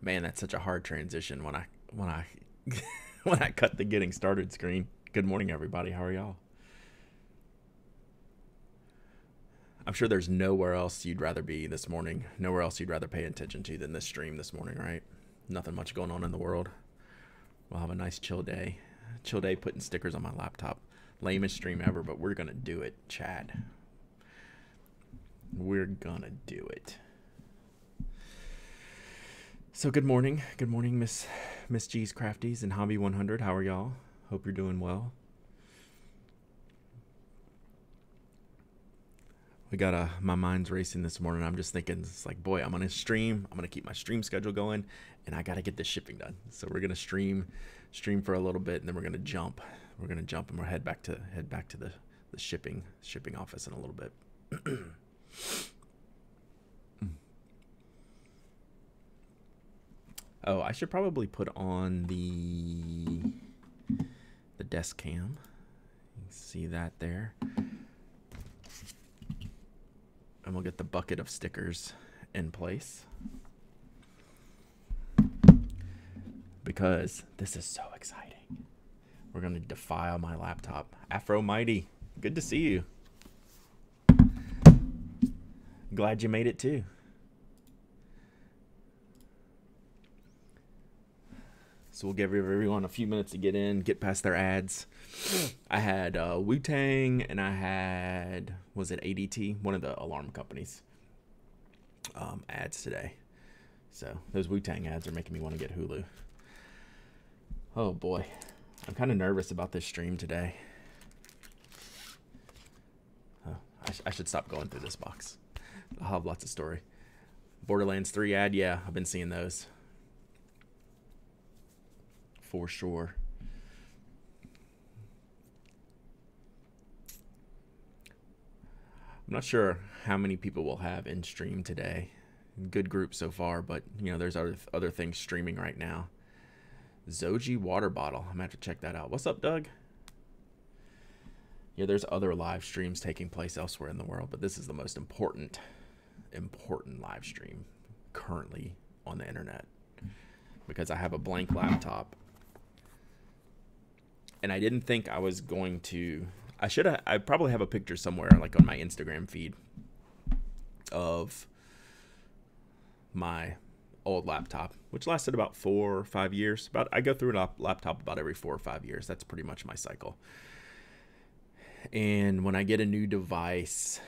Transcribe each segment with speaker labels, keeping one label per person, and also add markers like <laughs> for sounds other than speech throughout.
Speaker 1: Man, that's such a hard transition when I when I <laughs> when I cut the getting started screen. Good morning, everybody. How are y'all? I'm sure there's nowhere else you'd rather be this morning. Nowhere else you'd rather pay attention to than this stream this morning, right? Nothing much going on in the world. We'll have a nice chill day. Chill day putting stickers on my laptop. Lamest stream ever, but we're gonna do it, Chad. We're gonna do it. So good morning, good morning, Miss Miss G's Crafties and Hobby 100. How are y'all? Hope you're doing well. We got a my mind's racing this morning. I'm just thinking it's like, boy, I'm gonna stream. I'm gonna keep my stream schedule going, and I gotta get this shipping done. So we're gonna stream, stream for a little bit, and then we're gonna jump. We're gonna jump and we'll head back to head back to the the shipping shipping office in a little bit. <clears throat> oh, I should probably put on the the desk cam. You can see that there and we'll get the bucket of stickers in place. Because this is so exciting. We're going to defile my laptop. Afro Mighty, good to see you. Glad you made it too. So we'll give everyone a few minutes to get in, get past their ads. I had uh, Wu Tang and I had was it ADT, one of the alarm companies. Um, ads today. So those Wu Tang ads are making me want to get Hulu. Oh boy, I'm kind of nervous about this stream today. I, sh I should stop going through this box. I'll have lots of story. Borderlands 3 ad, yeah, I've been seeing those for sure. I'm not sure how many people will have in stream today. Good group so far, but you know, there's other other things streaming right now. Zoji water bottle. I'm gonna have to check that out. What's up, Doug? Yeah, there's other live streams taking place elsewhere in the world, but this is the most important, important live stream currently on the internet because I have a blank laptop and I didn't think I was going to. I should have. I probably have a picture somewhere, like on my Instagram feed, of my old laptop, which lasted about four or five years. About I go through a laptop about every four or five years. That's pretty much my cycle. And when I get a new device,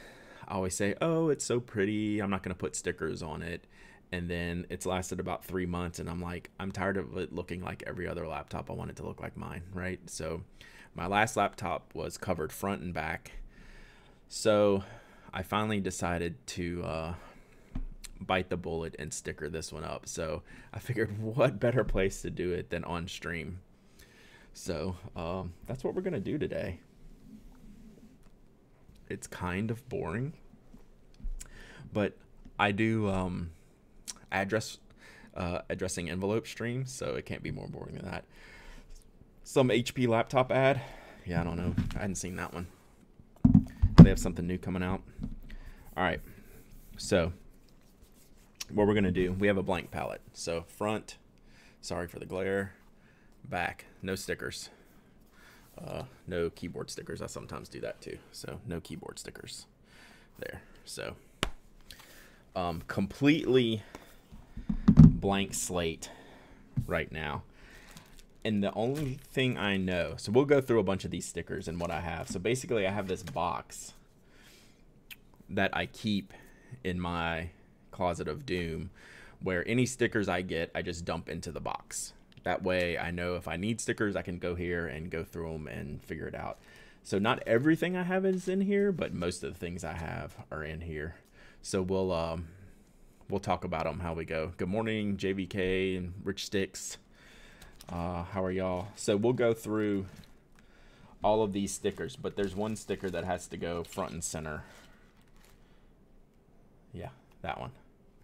Speaker 1: I always say, "Oh, it's so pretty. I'm not going to put stickers on it." And then it's lasted about three months and i'm like i'm tired of it looking like every other laptop i want it to look like mine right? So my last laptop was covered front and back. So i finally decided to uh, bite the bullet and sticker this one up. So i figured <laughs> what better place to do it than on stream? So um, that's what we're gonna do today. It's kind of boring but i do um, address uh, addressing envelope stream, so it can't be more boring than that. Some HP laptop ad. Yeah, I don't know. I hadn't seen that one. They have something new coming out. All right. So, what we're going to do, we have a blank palette. So, front, sorry for the glare. Back, no stickers. Uh, no keyboard stickers. I sometimes do that too. So, no keyboard stickers there. So, um, completely blank slate right now. And the only thing I know, so we'll go through a bunch of these stickers and what I have. So basically, I have this box that I keep in my closet of doom where any stickers I get, I just dump into the box. That way, I know if I need stickers, I can go here and go through them and figure it out. So not everything I have is in here, but most of the things I have are in here. So we'll um, we'll talk about them how we go. Good morning, JVK and Rich Sticks. Uh, how are y'all? So we'll go through all of these stickers, but there's one sticker that has to go front and center. Yeah, that one,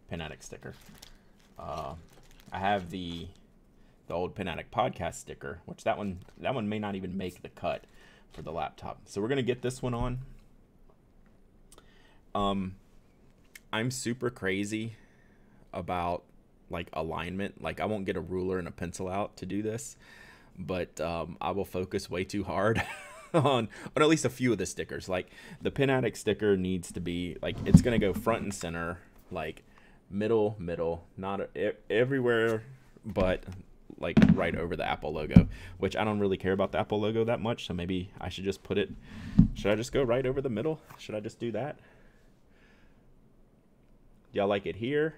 Speaker 1: Pen Addict sticker. Uh, I have the the old Pen Addict podcast sticker, which that one that one may not even make the cut for the laptop. So we're gonna get this one on. Um, I'm super crazy about like alignment. Like I won't get a ruler and a pencil out to do this, but um, I will focus way too hard <laughs> on on at least a few of the stickers. Like the Pen Addict sticker needs to be like it's gonna go front and center, like middle, middle, not everywhere, but like right over the Apple logo, which I don't really care about the Apple logo that much. So maybe I should just put it. Should I just go right over the middle? Should I just do that? Y'all like it here?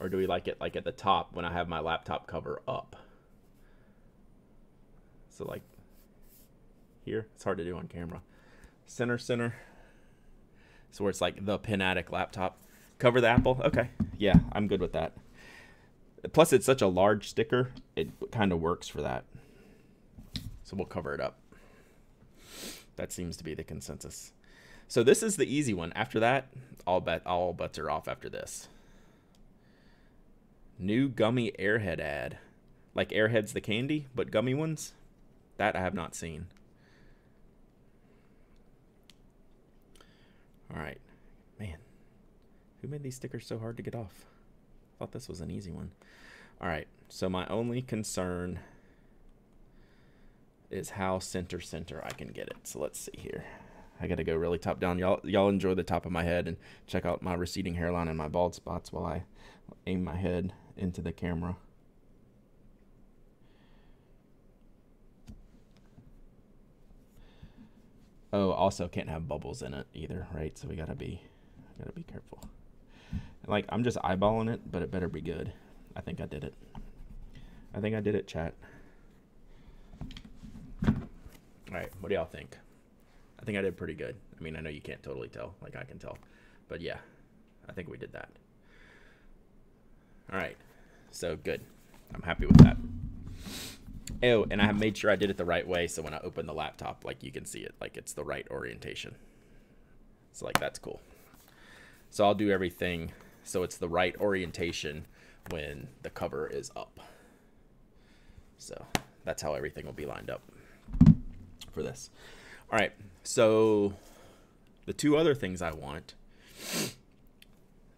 Speaker 1: Or do we like it like at the top when I have my laptop cover up? So like here, it's hard to do on camera. Center, center. So where it's like the Pen Addict laptop. Cover the Apple? Okay. Yeah, I'm good with that. Plus, it's such a large sticker, it kind of works for that. So we'll cover it up. That seems to be the consensus. So this is the easy one. After that, all bet all bets are off after this. New gummy airhead ad. Like Airheads the candy, but gummy ones? That I have not seen. All right. Man. Who made these stickers so hard to get off? thought this was an easy one. All right, so my only concern is how center center I can get it. So let's see here. I got to go really top down. Y'all y'all enjoy the top of my head and check out my receding hairline and my bald spots while I aim my head into the camera. Oh, also can't have bubbles in it either, right? So we gotta be, gotta be careful. Like, I'm just eyeballing it, but it better be good. I think I did it. I think I did it, chat. All right, what do y'all think? I think I did pretty good. I mean, I know you can't totally tell, like I can tell. But yeah, I think we did that. All right, so good. I'm happy with that. Oh, and I have made sure I did it the right way, so when I open the laptop, like you can see it, like it's the right orientation. So like that's cool. So I'll do everything so it's the right orientation when the cover is up. So that's how everything will be lined up for this. All right, so the two other things I want,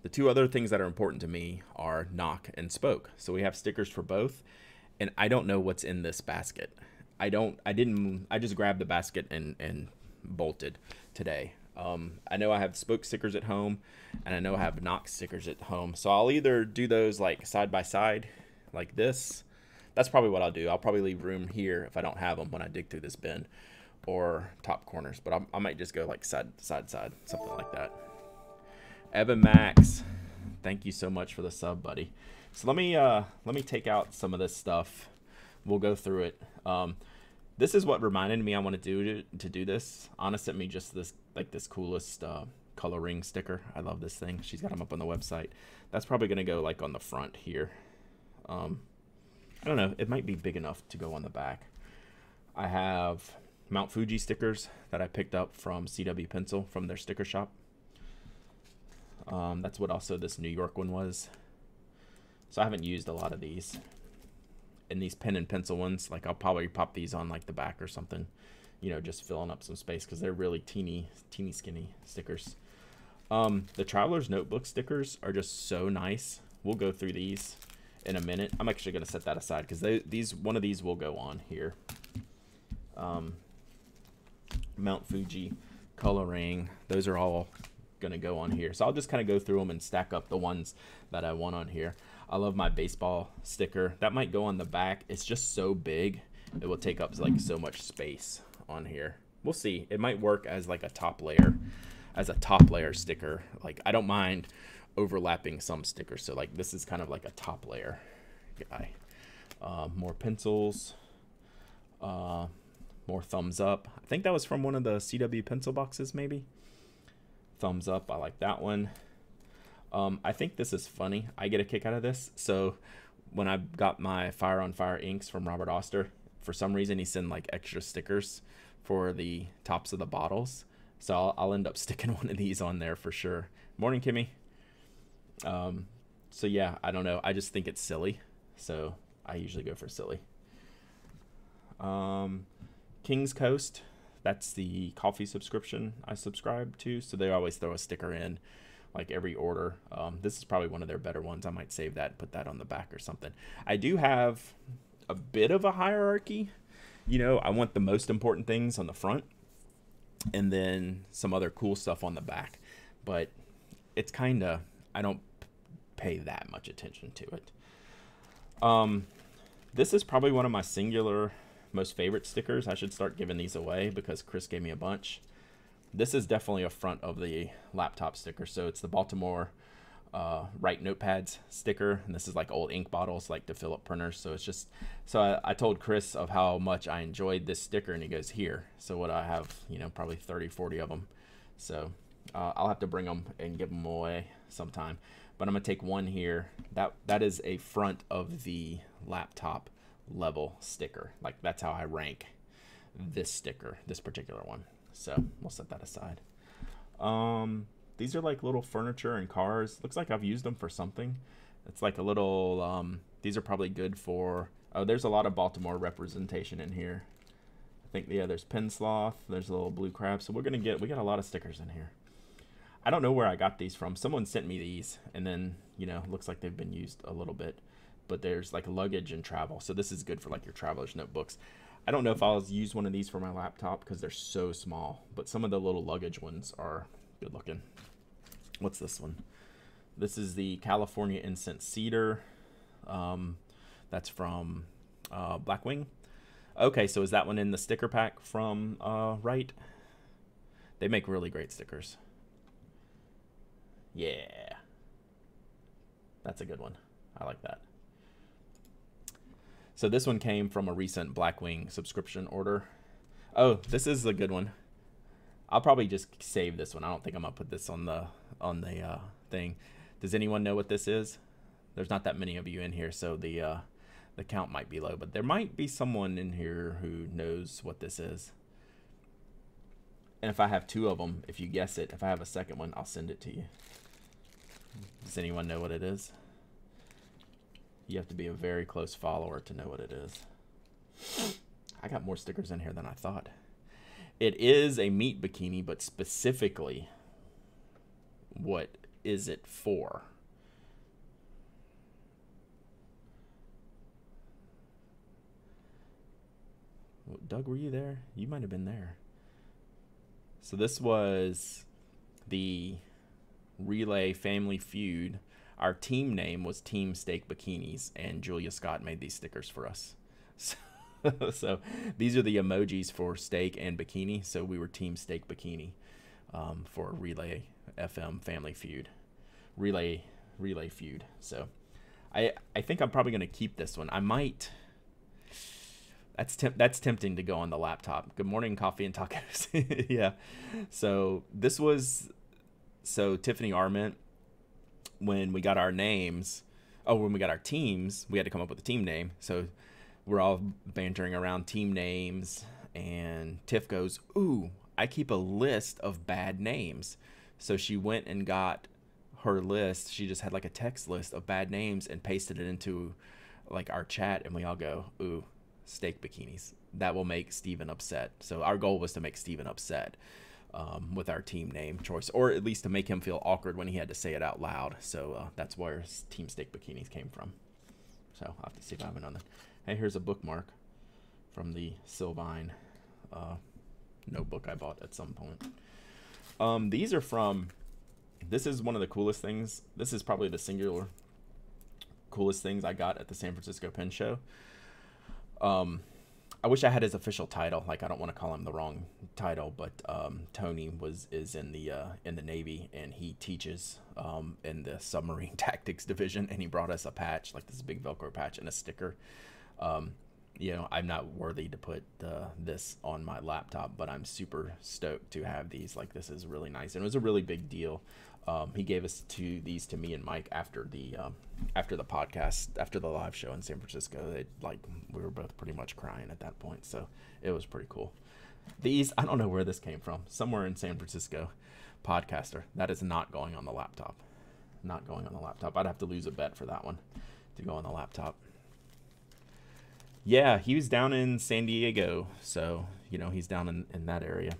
Speaker 1: the two other things that are important to me are Nock and spoke. So we have stickers for both, and I don't know what's in this basket. I don't, I didn't, I just grabbed the basket and, and bolted today. Um, I know I have spoke stickers at home, and I know I have Nock stickers at home. So I'll either do those like side by side, like this. That's probably what I'll do. I'll probably leave room here if I don't have them when I dig through this bin, or top corners. But I'm, i might just go like side side side, something like that. Evan Max, thank you so much for the sub, buddy. So let me uh, let me take out some of this stuff. We'll go through it. Um, this is what reminded me I want to do to, to do this. Anna sent me just this like this coolest uh, coloring sticker. I love this thing. She's got them up on the website. That's probably gonna go like on the front here. Um, I don't know. It might be big enough to go on the back. I have Mount Fuji stickers that I picked up from CW Pencil from their sticker shop. Um, that's what also this New York one was. So I haven't used a lot of these and these pen and pencil ones, like I'll probably pop these on like the back or something, you know, just filling up some space because they're really teeny, teeny skinny stickers. Um, the Traveler's Notebook stickers are just so nice. We'll go through these in a minute. I'm actually going to set that aside because these one of these will go on here. Um, Mount Fuji coloring, those are all going to go on here. So I'll just kind of go through them and stack up the ones that I want on here. I love my baseball sticker. That might go on the back. It's just so big. It will take up like so much space on here. We'll see. It might work as like a top layer, as a top layer sticker. Like I don't mind overlapping some stickers. So like this is kind of like a top layer guy. Uh, more pencils. Uh, more thumbs up. I think that was from one of the CW pencil boxes maybe. Thumbs up. I like that one. Um, I think this is funny. I get a kick out of this. So when I got my Fire on Fire inks from Robert Oster, for some reason he sent like extra stickers for the tops of the bottles. So I'll, I'll end up <laughs> sticking one of these on there for sure. Morning, Kimmy. Um, so yeah, I don't know. I just think it's silly. So I usually go for silly. Um, King's Coast. That's the coffee subscription I subscribe to. So they always throw a sticker in like every order. Um, this is probably one of their better ones. I might save that and put that on the back or something. I do have a bit of a hierarchy. You know, I want the most important things on the front and then some other cool stuff on the back. But it's kind of, I don't pay that much attention to it. Um, this is probably one of my singular most favorite stickers. I should start giving these away because Chris gave me a bunch. This is definitely a front of the laptop sticker. So it's the Baltimore uh, Write Notepads sticker. And this is like old ink bottles like to fill up printers. So it's just, so I, I told Chris of how much I enjoyed this sticker and he goes, here. So what I have, you know, probably 30, 40 of them. So uh, I'll have to bring them and give them away sometime. But I'm gonna take one here. That That is a front of the laptop level sticker. Like that's how I rank this sticker, this particular one. So we'll set that aside. Um, these are like little furniture and cars. Looks like I've used them for something. It's like a little, um, these are probably good for, oh, there's a lot of Baltimore representation in here. I think, yeah, there's Pen Sloth, there's a little blue crab. So we're going to get, we got a lot of stickers in here. I don't know where I got these from. Someone sent me these and then, you know, looks like they've been used a little bit but there's like luggage and travel. So this is good for like your traveler's notebooks. I don't know if I'll use one of these for my laptop because they're so small, but some of the little luggage ones are good looking. What's this one? This is the California Incense Cedar. Um, that's from uh, Blackwing. Okay, so is that one in the sticker pack from uh, Write? They make really great stickers. Yeah. That's a good one. I like that. So this one came from a recent Blackwing subscription order. Oh, this is a good one. I'll probably just save this one. I don't think I'm gonna put this on the on the uh, thing. Does anyone know what this is? There's not that many of you in here, so the uh, the count might be low, but there might be someone in here who knows what this is. And if I have two of them, if you guess it, if I have a second one, I'll send it to you. Does anyone know what it is? You have to be a very close follower to know what it is. I got more stickers in here than I thought. It is a meat bikini, but specifically, what is it for? Doug, were you there? You might have been there. So this was the Relay Family Feud our team name was Team Steak Bikinis, and Julia Scott made these stickers for us. <laughs> So, so these are the emojis for steak and bikini. So we were Team Steak Bikini um, for Relay FM Family Feud, Relay Relay Feud. So I I think I'm probably gonna keep this one. I might. That's temp- that's tempting to go on the laptop. Good morning, coffee and tacos. <laughs> yeah. So this was so Tiffany Arment when we got our names, oh, when we got our teams, we had to come up with a team name. So we're all bantering around team names, and Tiff goes, Ooh, I keep a list of bad names. So she went and got her list. She just had like a text list of bad names and pasted it into like our chat, and we all go, Ooh, steak bikinis. That will make Steven upset. So our goal was to make Steven upset um, with our team name choice, or at least to make him feel awkward when he had to say it out loud. So uh, that's where Team Steak Bikinis came from. So I'll have to see if I have another. Hey, here's a bookmark from the Silvine uh, notebook I bought at some point. Um, these are from. This is one of the coolest things. This is probably the singular coolest things I got at the San Francisco Pen Show. Um, I wish I had his official title. Like I don't want to call him the wrong title, but um, Tony was is in the uh, in the Navy and he teaches um, in the submarine <laughs> tactics division. And he brought us a patch, like this big Velcro patch and a sticker. Um, you know, I'm not worthy to put this on my laptop, but I'm super stoked to have these. Like this is really nice, and it was a really big deal. Um, he gave us to these to me and Mike after the um, after the podcast after the live show in San Francisco. Like we were both pretty much crying at that point, so it was pretty cool. These I don't know where this came from. Somewhere in San Francisco, podcaster. That is not going on the laptop. Not going on the laptop. I'd have to lose a bet for that one to go on the laptop. Yeah, he was down in San Diego, so you know he's down in, in that area.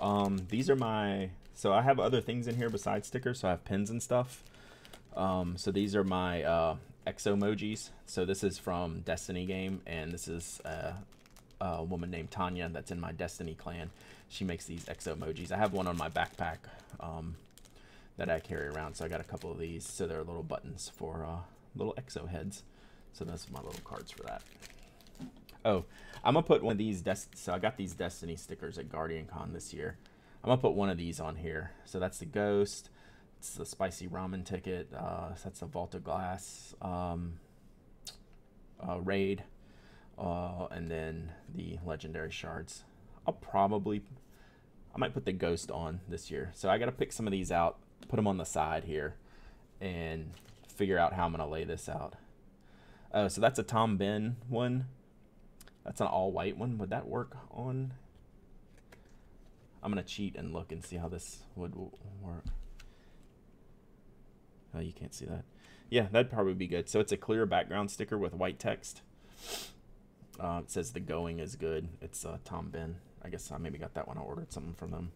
Speaker 1: Um, these are my So I have other things in here besides stickers. So I have pins and stuff. Um, so these are my uh, exo emojis. So this is from Destiny game, and this is uh, a woman named Tanya that's in my Destiny clan. She makes these exo emojis. I have one on my backpack um, that I carry around. So I got a couple of these. So they're little buttons for uh, little exo heads. So that's my little cards for that. Oh, I'm gonna put one of these. Des- so I got these Destiny stickers at Guardian Con this year. I'm gonna put one of these on here. So that's the Ghost. It's the spicy ramen ticket. Uh, that's the Vault of Glass um, uh, raid, uh, and then the legendary shards. I'll probably, I might put the Ghost on this year. So I gotta pick some of these out, put them on the side here, and figure out how I'm gonna lay this out. Oh, so that's a Tom Bihn one. That's an all white one. Would that work on? I'm gonna cheat and look and see how this would work. Oh, you can't see that. Yeah, that'd probably be good. So it's a clear background sticker with white text. Uh, it says the going is good. It's uh, Tom Bihn. I guess I maybe got that one. I ordered something from them.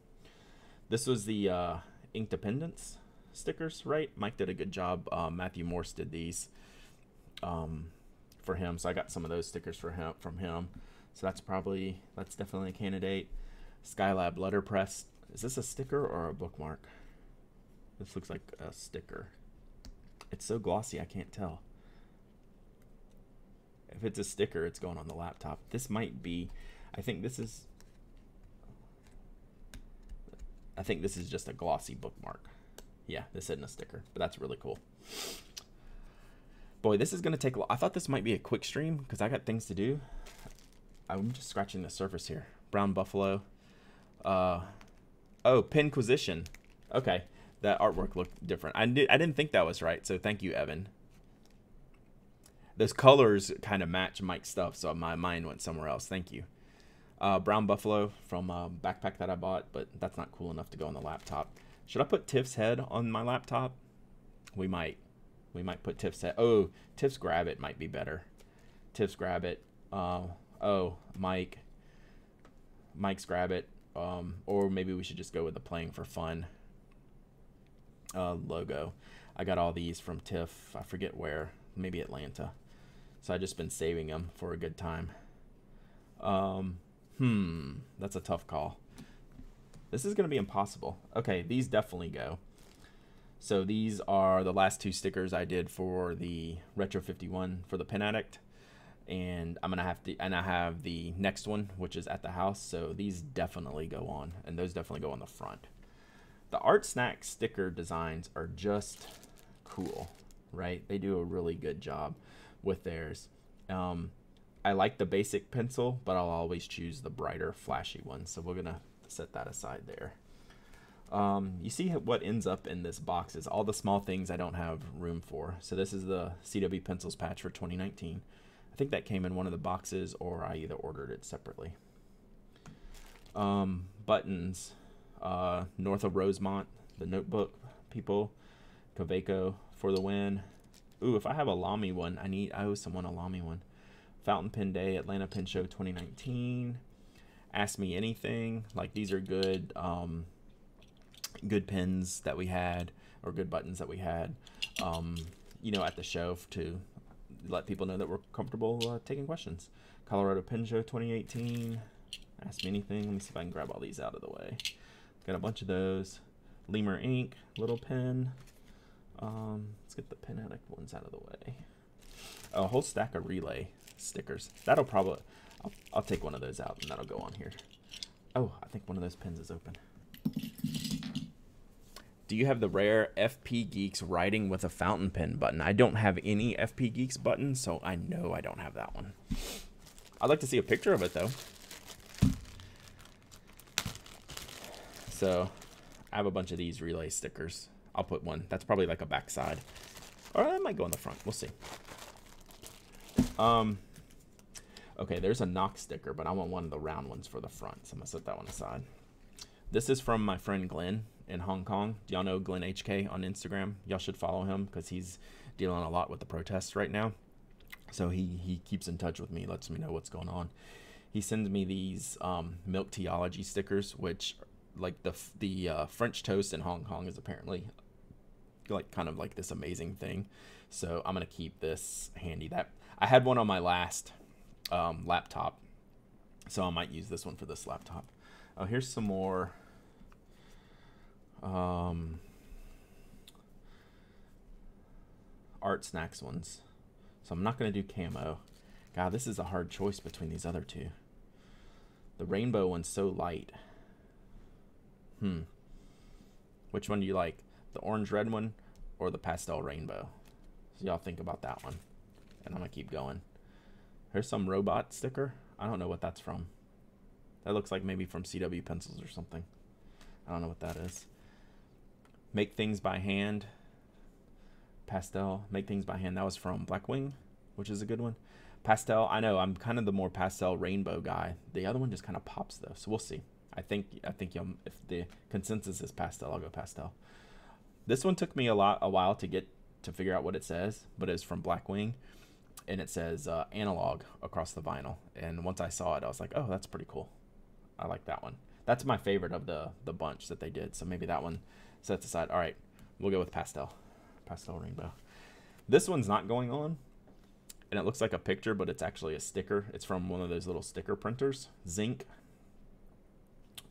Speaker 1: This was the uh, Inkdependence stickers, right? Mike did a good job. Uh, Matthew Morse did these um, for him, so I got some of those stickers for him from him. So that's probably that's definitely a candidate. Skylab letterpress. Is this a sticker or a bookmark? This looks like a sticker. It's so glossy I can't tell. If it's a sticker, it's going on the laptop. This might be, I think this is, I think this is just a glossy bookmark. Yeah, this isn't a sticker, but that's really cool. Boy, this is going to take, I thought this might be a quick stream because I got things to do. I'm just scratching the surface here. Brown Buffalo. Uh, oh, Pinquisition. Okay that artwork looked different. I did I didn't think that was right, so thank you, Evan. Those colors kind of match Mike's stuff, so my mind went somewhere else. Thank you. Uh, Brown Buffalo from a backpack that I bought, but that's not cool enough to go on the laptop. Should I put Tiff's head on my laptop? We might. We might put Tiff's head. Oh, Tiff's Grab It might be better. Tiff's Grab It. Uh, oh, Mike. Mike's Grab It. Um, or maybe we should just go with the playing for fun uh, logo. I got all these from TIFF. I forget where, maybe Atlanta. So I've just been saving them for a good time. Um, hmm, that's a tough call. This is going to be impossible. Okay, these definitely go. So these are the last two stickers I did for the Retro 51 for the Pen Addict. And I'm to have to, and I have the next one, which is at the house. So these definitely go on, and those definitely go on the front the Art Snack sticker designs are just cool, right? They do a really good job with theirs. Um, I like the basic pencil, but I'll always choose the brighter, flashy one. So we're gonna set that aside there. Um, you see what ends up in this box is all the small things I don't have room for. So this is the CW Pencils patch for 2019. I think that came in one of the boxes or I either ordered it separately. Um, buttons uh, north of Rosemont, the notebook people, Kaweco for the win. Ooh, if I have a Lamy one, I need I owe someone a Lamy one. Fountain Pen Day, Atlanta Pen Show 2019. Ask Me Anything. Like these are good um, good pins that we had or good buttons that we had um, you know at the show to let people know that we're comfortable uh, taking questions. Colorado Pen Show 2018. Ask me anything. Let me see if I can grab all these out of the way. Got a bunch of those. Lemur ink, little pen. Um, let's get the pen addict ones out of the way. a whole stack of relay stickers. That'll probably, I'll, I'll take one of those out and that'll go on here. Oh, I think one of those pens is open. Do you have the rare FP Geeks writing with a fountain pen button? I don't have any FP Geeks buttons, so I know I don't have that one. I'd like to see a picture of it though. So I have a bunch of these relay stickers. I'll put one. That's probably like a backside. Or I might go on the front. We'll see. Um, okay, there's a Nock sticker, but I want one of the round ones for the front. So I'm going to set that one aside. This is from my friend Glenn in Hong Kong. Do y'all know Glenn HK on Instagram? Y'all should follow him because he's dealing a lot with the protests right now. So he, he keeps in touch with me, lets me know what's going on. He sends me these um, Milk Teology stickers, which like the the uh, French toast in Hong Kong is apparently like kind of like this amazing thing. So I'm gonna keep this handy. That I had one on my last um, laptop, so I might use this one for this laptop. Oh, here's some more. Um, art snacks ones. So I'm not going to do camo. God, this is a hard choice between these other two. The rainbow one's so light. Hmm. Which one do you like? The orange red one or the pastel rainbow? So y'all think about that one. And I'm going to keep going. Here's some robot sticker. I don't know what that's from. That looks like maybe from CW Pencils or something. I don't know what that is. Make things by hand pastel make things by hand that was from blackwing which is a good one. Pastel i know i'm kind of the more pastel rainbow guy. The other one just kind of pops though so we'll see. I think i think you'll if the consensus is pastel i'll go pastel. This one took me a lot a while to get to figure out what it says but it's from blackwing and it says uh, analog across the vinyl and once i saw it i was like oh that's pretty cool. I like that one. That's my favorite of the the bunch that they did so maybe that one sets aside all right we'll go with pastel pastel rainbow. This one's not going on, and it looks like a picture, but it's actually a sticker. It's from one of those little sticker printers, Zink.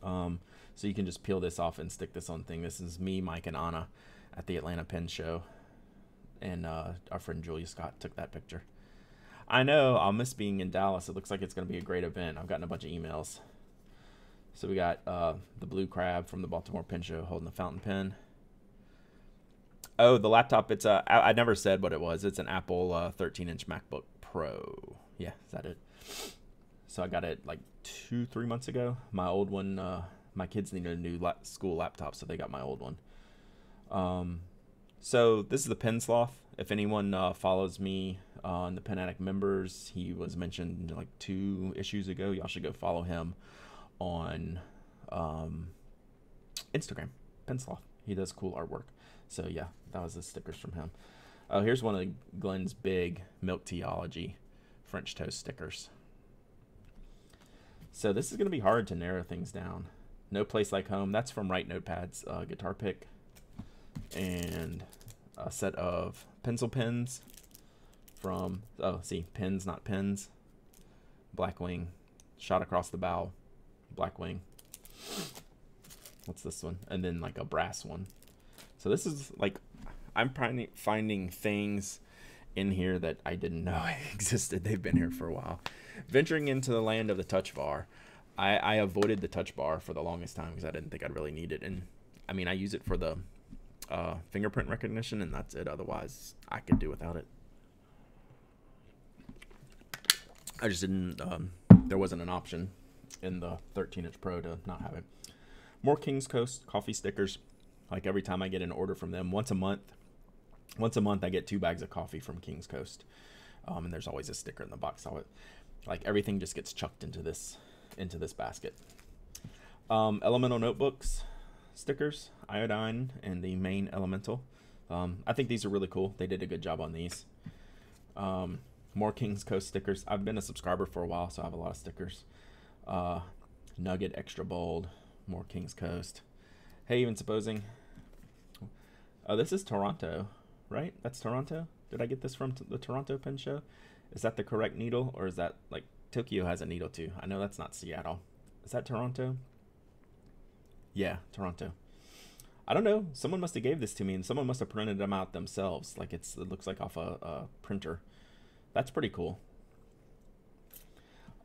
Speaker 1: Um, so you can just peel this off and stick this on thing. This is me, Mike, and Anna at the Atlanta Pen Show, and uh, our friend Julia Scott took that picture. I know I'll miss being in Dallas. It looks like it's going to be a great event. I've gotten a bunch of emails. So we got uh, the blue crab from the Baltimore Pen Show holding the fountain pen. Oh, the laptop. It's a. I, I never said what it was. It's an Apple uh, 13 inch MacBook Pro. Yeah, is that it? So I got it like two, three months ago. My old one. Uh, my kids needed a new la- school laptop, so they got my old one. Um, so this is the Pen Sloth. If anyone uh, follows me on the Pen Addict members, he was mentioned like two issues ago. Y'all should go follow him on um, Instagram. Pen He does cool artwork. So yeah, that was the stickers from him. Oh, here's one of Glenn's big Milk Teology French toast stickers. So this is going to be hard to narrow things down. No Place Like Home. That's from Write Notepad's uh, guitar pick. And a set of pencil pens from, oh, see, pins, not pens. Blackwing. Shot across the bow. Blackwing. What's this one? And then like a brass one. So this is like, I'm finding finding things in here that I didn't know <laughs> existed. They've been here for a while. Venturing into the land of the touch bar, I, I avoided the touch bar for the longest time because I didn't think I'd really need it. And I mean, I use it for the uh, fingerprint recognition, and that's it. Otherwise, I could do without it. I just didn't. Um, there wasn't an option in the 13 inch Pro to not have it. More Kings Coast coffee stickers. Like every time I get an order from them, once a month, once a month I get two bags of coffee from Kings Coast, um, and there's always a sticker in the box. Like everything just gets chucked into this into this basket. Um, elemental notebooks, stickers, iodine, and the main elemental. Um, I think these are really cool. They did a good job on these. Um, more Kings Coast stickers. I've been a subscriber for a while, so I have a lot of stickers. Uh, Nugget extra bold, more Kings Coast. Hey, even supposing. Oh, this is Toronto, right? That's Toronto. Did I get this from the Toronto Pen Show? Is that the correct needle, or is that like Tokyo has a needle too? I know that's not Seattle. Is that Toronto? Yeah, Toronto. I don't know. Someone must have gave this to me, and someone must have printed them out themselves. Like it's it looks like off a, a printer. That's pretty cool.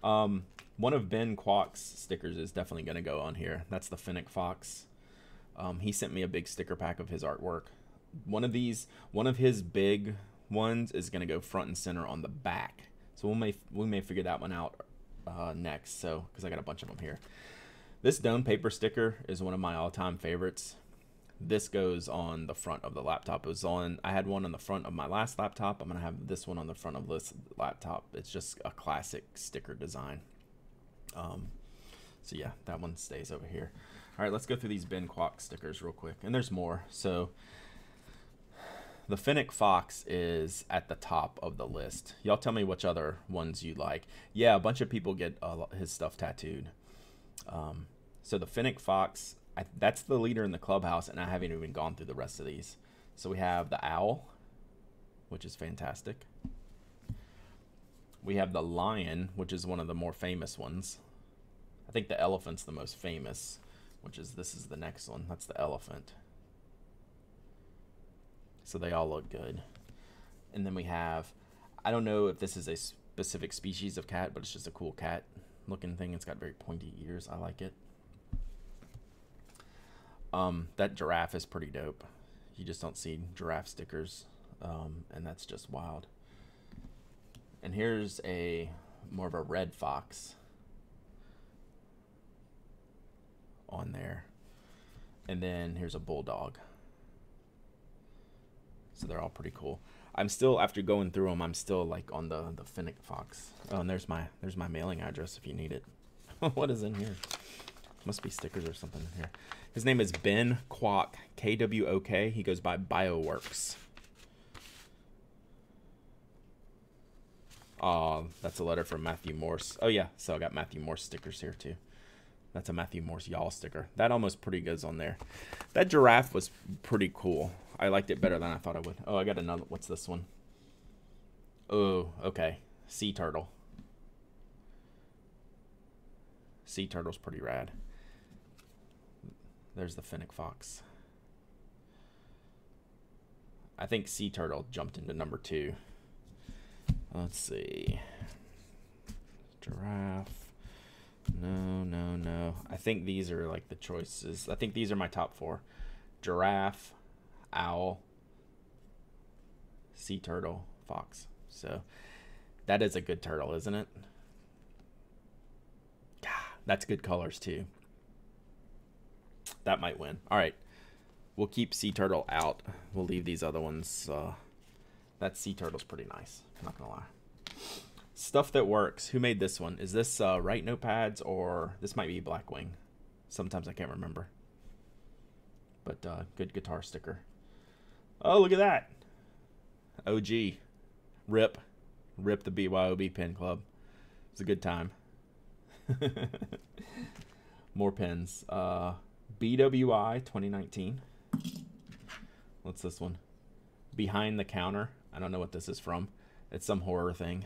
Speaker 1: Um, one of Ben Kwok's stickers is definitely going to go on here. That's the Fennec Fox. Um, he sent me a big sticker pack of his artwork. One of these, one of his big ones is going to go front and center on the back. So we may we may figure that one out uh, next. So because I got a bunch of them here. This Doane paper sticker is one of my all-time favorites. This goes on the front of the laptop. It was on. I had one on the front of my last laptop. I'm gonna have this one on the front of this laptop. It's just a classic sticker design. Um, so yeah, that one stays over here. All right, let's go through these Ben Kwok stickers real quick. And there's more. So the Fennec Fox is at the top of the list. Y'all tell me which other ones you like. Yeah, a bunch of people get uh, his stuff tattooed. Um, so the Fennec Fox, I, that's the leader in the clubhouse, and I haven't even gone through the rest of these. So we have the owl, which is fantastic. We have the lion, which is one of the more famous ones. I think the elephant's the most famous, which is this is the next one. That's the elephant. So they all look good. And then we have, I don't know if this is a specific species of cat, but it's just a cool cat looking thing. It's got very pointy ears. I like it. Um, that giraffe is pretty dope. You just don't see giraffe stickers, um, and that's just wild. And here's a more of a red fox on there. And then here's a bulldog. So they're all pretty cool. I'm still after going through them. I'm still like on the the Fennec Fox. Oh, and there's my there's my mailing address if you need it. <laughs> what is in here? Must be stickers or something in here. His name is Ben Kwok, K W O K. He goes by Bioworkz. Oh, that's a letter from Matthew Morse. Oh yeah, so I got Matthew Morse stickers here too. That's a Matthew Morse y'all sticker. That almost pretty goes on there. That giraffe was pretty cool. I liked it better than I thought I would. Oh, I got another. What's this one? Oh, okay. Sea turtle. Sea turtle's pretty rad. There's the Fennec Fox. I think Sea Turtle jumped into number two. Let's see. Giraffe. No, no, no. I think these are like the choices. I think these are my top four. Giraffe, owl, sea turtle, fox. So that is a good turtle, isn't it? That's good colors too. That might win. All right. We'll keep sea turtle out. We'll leave these other ones. Uh, that sea turtle's pretty nice. Not gonna lie. Stuff that works. Who made this one? Is this uh, Write Notepads or this might be Blackwing? Sometimes I can't remember. But uh, good guitar sticker. Oh, look at that. OG. Rip. Rip the BYOB Pen Club. It's a good time. <laughs> More pens. Uh, BWI 2019. What's this one? Behind the Counter. I don't know what this is from. It's some horror thing.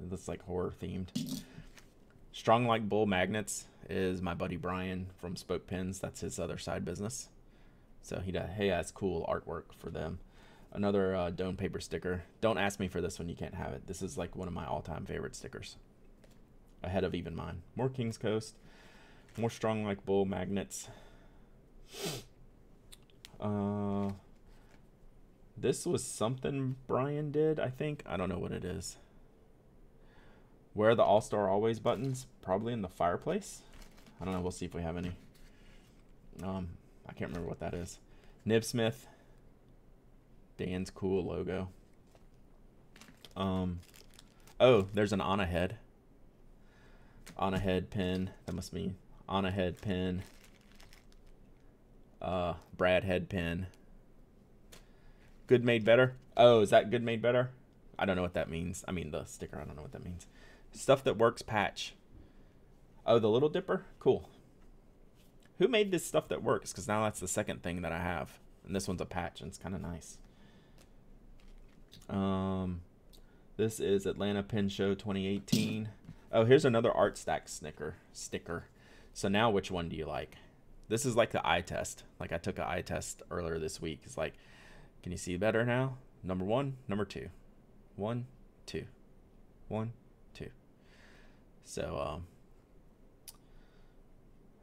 Speaker 1: Looks like horror themed. Strong Like Bull Magnets is my buddy Brian from Spoke Pins. That's his other side business. So he does, he has cool artwork for them. Another uh, Doane paper sticker. Don't ask me for this one. You can't have it. This is like one of my all-time favorite stickers. Ahead of even mine. More King's Coast. More Strong Like Bull Magnets. Uh, this was something Brian did, I think. I don't know what it is. Where are the All Star Always buttons? Probably in the fireplace. I don't know. We'll see if we have any. Um, I can't remember what that is. Nibsmith. Dan's cool logo. Um, oh, there's an on head. On head pin. That must be on a head pin. Uh, Brad head pin. Good made better. Oh, is that good made better? I don't know what that means. I mean the sticker. I don't know what that means. Stuff that works patch. Oh, the Little Dipper? Cool. Who made this stuff that works? Because now that's the second thing that I have. And this one's a patch, and it's kind of nice. Um, this is Atlanta Pin Show 2018. Oh, here's another Art Stack snicker, sticker. So now which one do you like? This is like the eye test. Like I took an eye test earlier this week. It's like, can you see better now? Number one, number two. One, two. One, two. So, um,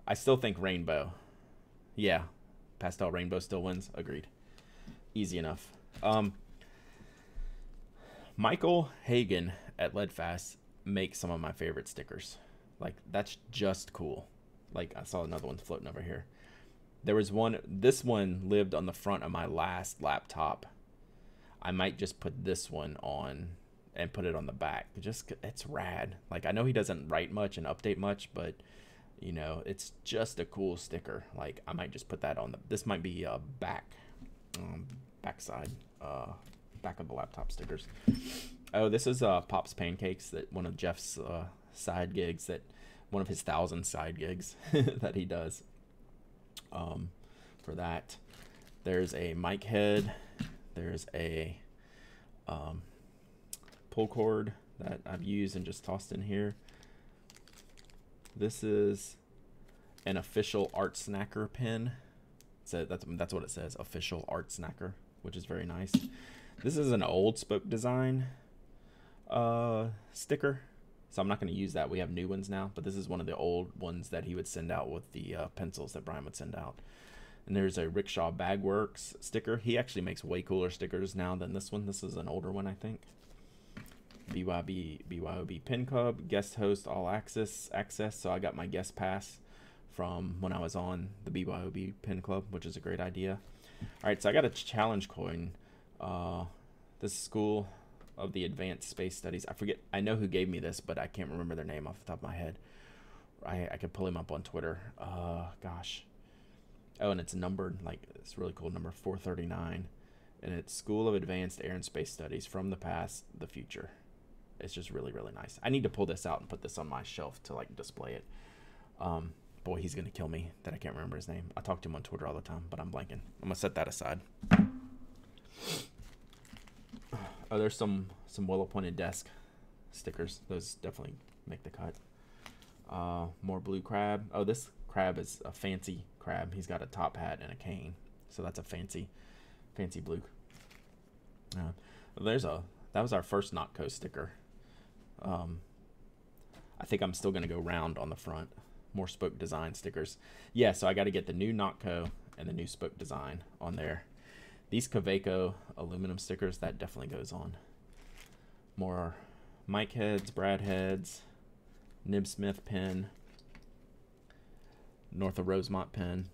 Speaker 1: I still think rainbow. Yeah, pastel rainbow still wins. Agreed. Easy enough. Um, Michael Hagan at Leadfast makes some of my favorite stickers. Like that's just cool. Like I saw another one floating over here. There was one. This one lived on the front of my last laptop. I might just put this one on and put it on the back. Just it's rad. Like I know he doesn't write much and update much, but you know it's just a cool sticker. Like I might just put that on the. This might be a back, um, backside, uh, back of the laptop stickers. Oh, this is uh Pop's Pancakes that one of Jeff's uh, side gigs that one of his thousand side gigs <laughs> that he does. um, for that. There's a mic head. There's a um, pull cord that I've used and just tossed in here. This is an official art snacker pin. So that's that's what it says, official art snacker, which is very nice. This is an old spoke design uh, sticker, so I'm not going to use that. We have new ones now, but this is one of the old ones that he would send out with the uh, pencils that Brian would send out. And there's a Rickshaw Bagworks sticker. He actually makes way cooler stickers now than this one. This is an older one, I think. BYB BYOB Pin Club, guest host, all access access. So I got my guest pass from when I was on the BYOB Pin Club, which is a great idea. All right, so I got a challenge coin. Uh, this school of the Advanced Space Studies. I forget. I know who gave me this, but I can't remember their name off the top of my head. I I could pull him up on Twitter. Uh, gosh. Oh, and it's numbered like it's really cool. Number four thirty nine, and it's School of Advanced Air and Space Studies from the past, the future. It's just really really nice. I need to pull this out and put this on my shelf to like display it. Um, boy, he's gonna kill me that I can't remember his name. I talk to him on Twitter all the time, but I'm blanking. I'm gonna set that aside. Oh, there's some some willow pointed desk stickers. Those definitely make the cut. Uh, more blue crab. Oh, this crab is a fancy crab. He's got a top hat and a cane, so that's a fancy, fancy blue. Uh, there's a that was our first Nock Co sticker. Um, I think I'm still gonna go round on the front. More spoke design stickers. Yeah, so I got to get the new Nock Co and the new spoke design on there. These Kaweco aluminum stickers, that definitely goes on. More mic heads, Brad heads, Nibsmith pen, North of Rosemont pen,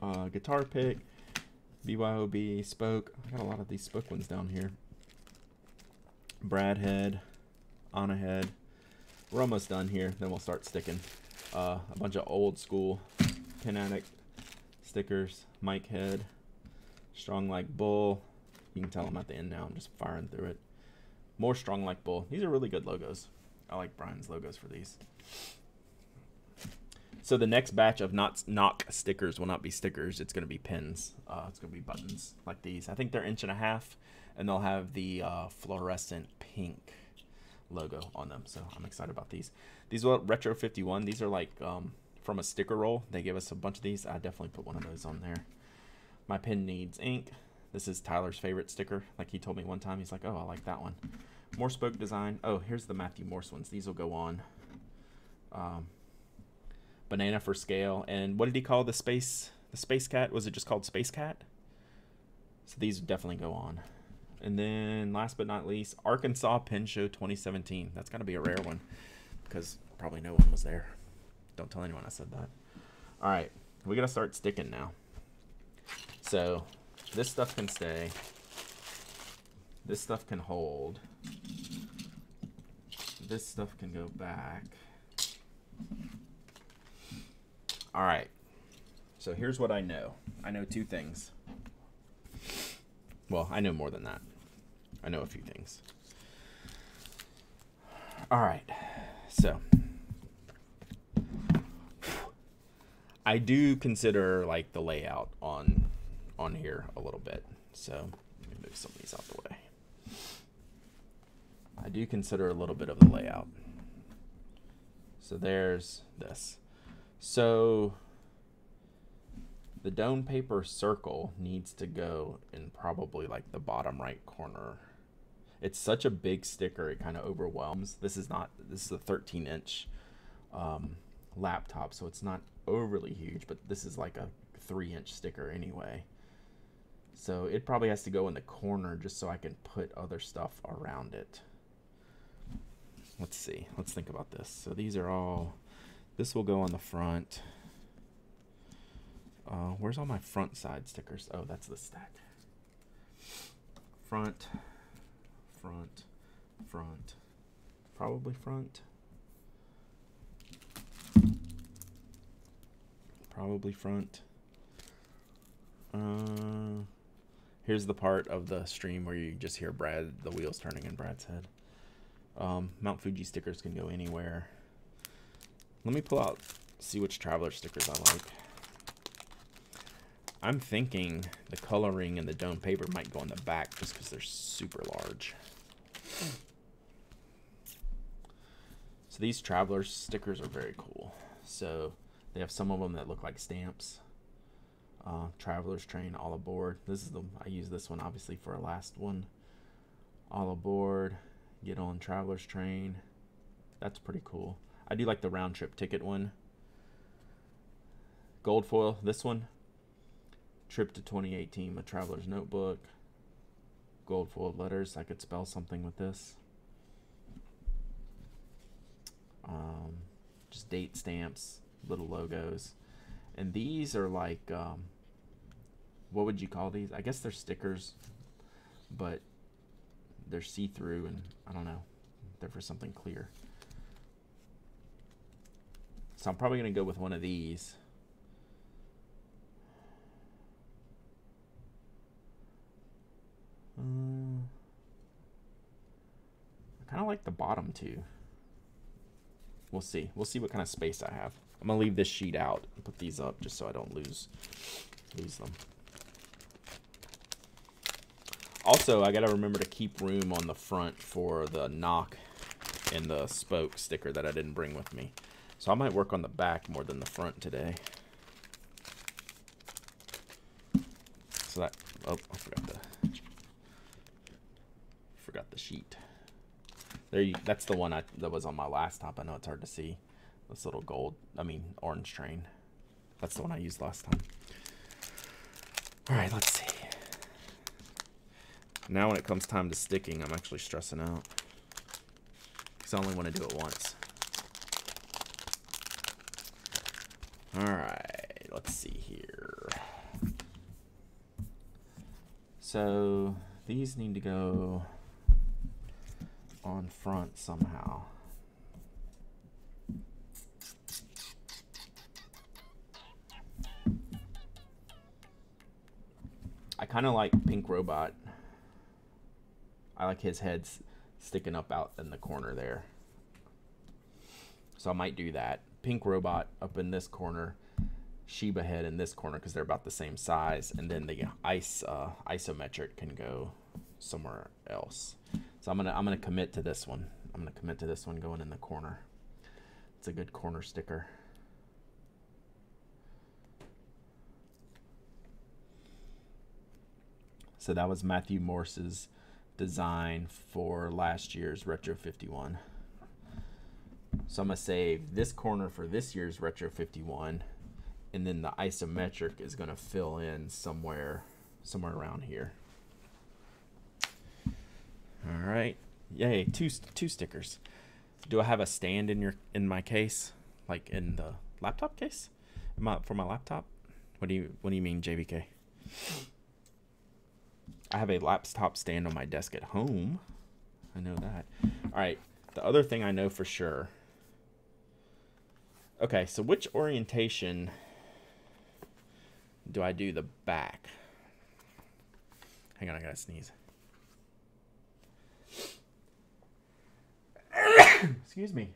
Speaker 1: uh, guitar pick, BYOB, spoke. I got a lot of these spoke ones down here. Brad head, Anna head. We're almost done here. Then we'll start sticking. Uh, a bunch of old school Pen Addict stickers, mic head, strong like bull. You can tell I'm at the end now. I'm just firing through it. More strong like bull. These are really good logos. I like Brian's logos for these. So the next batch of not Nock stickers will not be stickers. It's going to be pins. Uh, it's going to be buttons like these. I think they're inch and a half, and they'll have the uh, fluorescent pink logo on them. So I'm excited about these. These are Retro 51. These are like um, from a sticker roll. They gave us a bunch of these. I definitely put one of those on there. My pen needs ink. This is Tyler's favorite sticker. Like he told me one time, he's like, oh, I like that one. More spoke design. Oh, here's the Matthew Morse ones. These will go on. Um, banana for scale. And what did he call the space the space cat? Was it just called Space Cat? So these definitely go on. And then last but not least, Arkansas Pen Show 2017. That's got to be a rare one because probably no one was there. Don't tell anyone I said that. All right, we got to start sticking now. So this stuff can stay. This stuff can hold. This stuff can go back. All right. So here's what I know. I know two things. Well, I know more than that. I know a few things. All right. So I do consider like the layout on on here a little bit. So let me move some of these out the way. I do consider a little bit of the layout. So there's this. So the Doane paper circle needs to go in probably like the bottom right corner. It's such a big sticker, it kind of overwhelms. This is not, this is a 13 inch um, laptop, so it's not overly huge, but this is like a three inch sticker anyway. So it probably has to go in the corner just so I can put other stuff around it. Let's see. Let's think about this. So these are all, this will go on the front. Uh, where's all my front side stickers? Oh, that's the stack. Front, front, front, probably front. Probably front. Uh, here's the part of the stream where you just hear Brad, the wheels turning in Brad's head. Um, Mount Fuji stickers can go anywhere. Let me pull out see which traveler stickers I like. I'm thinking the coloring and the Doane paper might go on the back just because they're super large. So these traveler stickers are very cool. So they have some of them that look like stamps. Uh, traveler's train all aboard. This is the I use this one obviously for a last one. All aboard, get on traveler's train. That's pretty cool. I do like the round trip ticket one. Gold foil, this one. Trip to 2018, my traveler's notebook. Gold foil letters. I could spell something with this. Um, just date stamps, little logos. And these are like, um, what would you call these? I guess they're stickers, but they're see-through and I don't know. They're for something clear. So I'm probably going to go with one of these. Uh, I kind of like the bottom too. We'll see. We'll see what kind of space I have. I'm gonna leave this sheet out and put these up just so I don't lose lose them. Also, I gotta remember to keep room on the front for the Nock and the spoke sticker that I didn't bring with me. So I might work on the back more than the front today. So that, oh, I forgot the, forgot the sheet. There, you, that's the one I, that was on my last top. I know it's hard to see. This little gold, I mean orange train. That's the one I used last time. All right, let's see. Now when it comes time to sticking, I'm actually stressing out. Because I only want to do it once. Alright, let's see here. So, these need to go on front somehow. Kind of like Pink Robot. I like his head's sticking up out in the corner there. So I might do that. Pink Robot up in this corner. Sheba head in this corner because they're about the same size. And then the ice uh, isometric can go somewhere else. So I'm gonna I'm gonna commit to this one. I'm gonna commit to this one going in the corner. It's a good corner sticker. So that was Matthew Morse's design for last year's Retro 51. So I'm gonna save this corner for this year's Retro 51, and then the isometric is gonna fill in somewhere somewhere around here. All right. Yay, two two stickers. Do I have a stand in your in my case? Like in the laptop case? My, for my laptop? What do you what do you mean, JVK? I have a laptop stand on my desk at home. I know that. All right. The other thing I know for sure. Okay, so which orientation do I do the back? Hang on, I gotta sneeze. <coughs> Excuse me.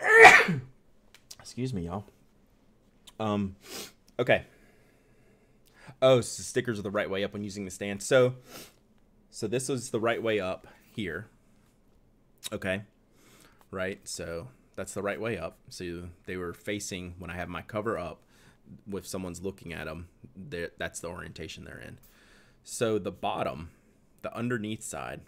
Speaker 1: <coughs> Excuse me, y'all. Um, okay. Oh, so stickers are the right way up when using the stand. So, so this was the right way up here. Okay. Right. So that's the right way up. So they were facing when I have my cover up with someone's looking at them. That's the orientation they're in. So the bottom, the underneath side,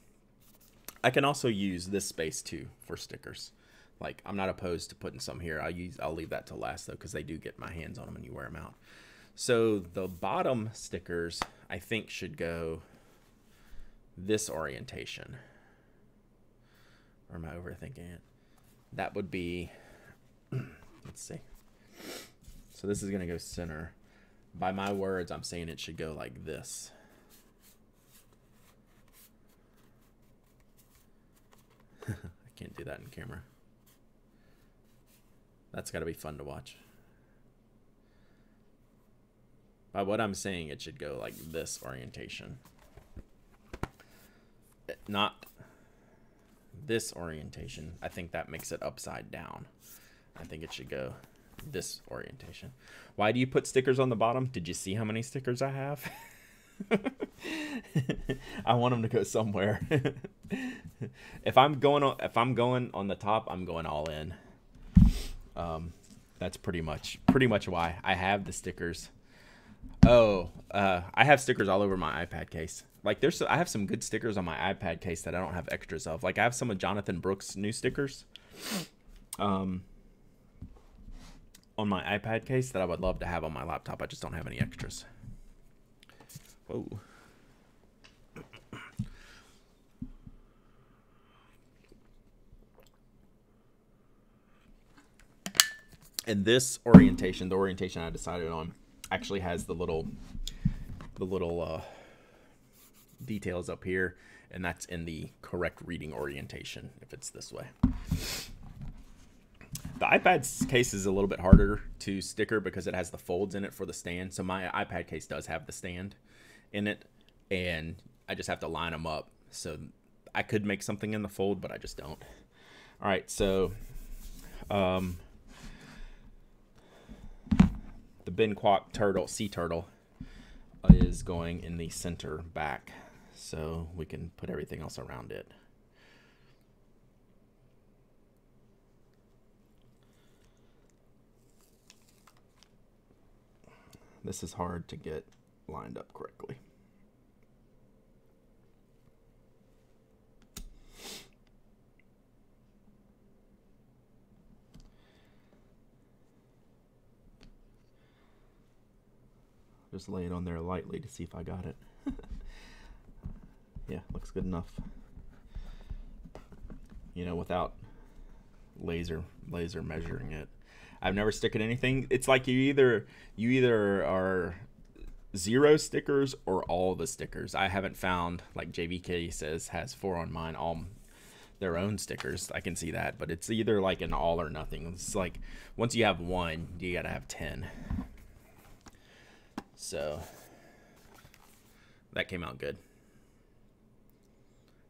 Speaker 1: I can also use this space too for stickers. Like I'm not opposed to putting some here. I'll use I'll leave that to last though because they do get my hands on them and you wear them out. So the bottom stickers, I think, should go this orientation. Or am I overthinking it? That would be, <clears throat> let's see. So this is going to go center. By my words, I'm saying it should go like this. <laughs> I can't do that in camera. That's got to be fun to watch. By what I'm saying, it should go like this orientation. Not this orientation. I think that makes it upside down. I think it should go this orientation. Why do you put stickers on the bottom? Did you see how many stickers I have? <laughs> I want them to go somewhere. <laughs> if I'm going on, if I'm going on the top, I'm going all in. Um, that's pretty much pretty much why I have the stickers. Oh, uh, I have stickers all over my iPad case. Like there's, I have some good stickers on my iPad case that I don't have extras of. Like I have some of Jonathan Brooks' new stickers. Um, on my iPad case that I would love to have on my laptop. I just don't have any extras. Whoa. And this orientation, the orientation I decided on, actually has the little, the little uh, details up here, and that's in the correct reading orientation if it's this way. The iPad's case is a little bit harder to sticker because it has the folds in it for the stand. So my iPad case does have the stand in it, and I just have to line them up. So I could make something in the fold, but I just don't. All right, so um, the Kwok turtle, sea turtle, is going in the center back, so we can put everything else around it. This is hard to get lined up correctly. Just lay it on there lightly to see if I got it. <laughs> yeah, looks good enough. You know, without laser laser measuring it. I've never sticked anything. It's like you either you either are zero stickers or all the stickers. I haven't found like JVK says has four on mine all their own stickers. I can see that, but it's either like an all or nothing. It's like once you have one, you got to have 10. So that came out good.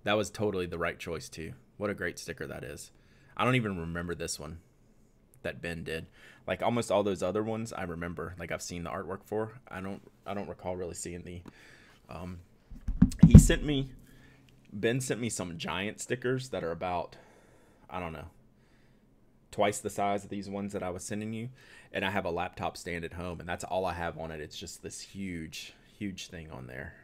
Speaker 1: That was totally the right choice too. What a great sticker that is. I don't even remember this one that Ben did. Like almost all those other ones, I remember. Like I've seen the artwork for. I don't. I don't recall really seeing the. Um, he sent me. Ben sent me some giant stickers that are about, I don't know, twice the size of these ones that I was sending you, and I have a laptop stand at home, and that's all I have on it. It's just this huge, huge thing on there.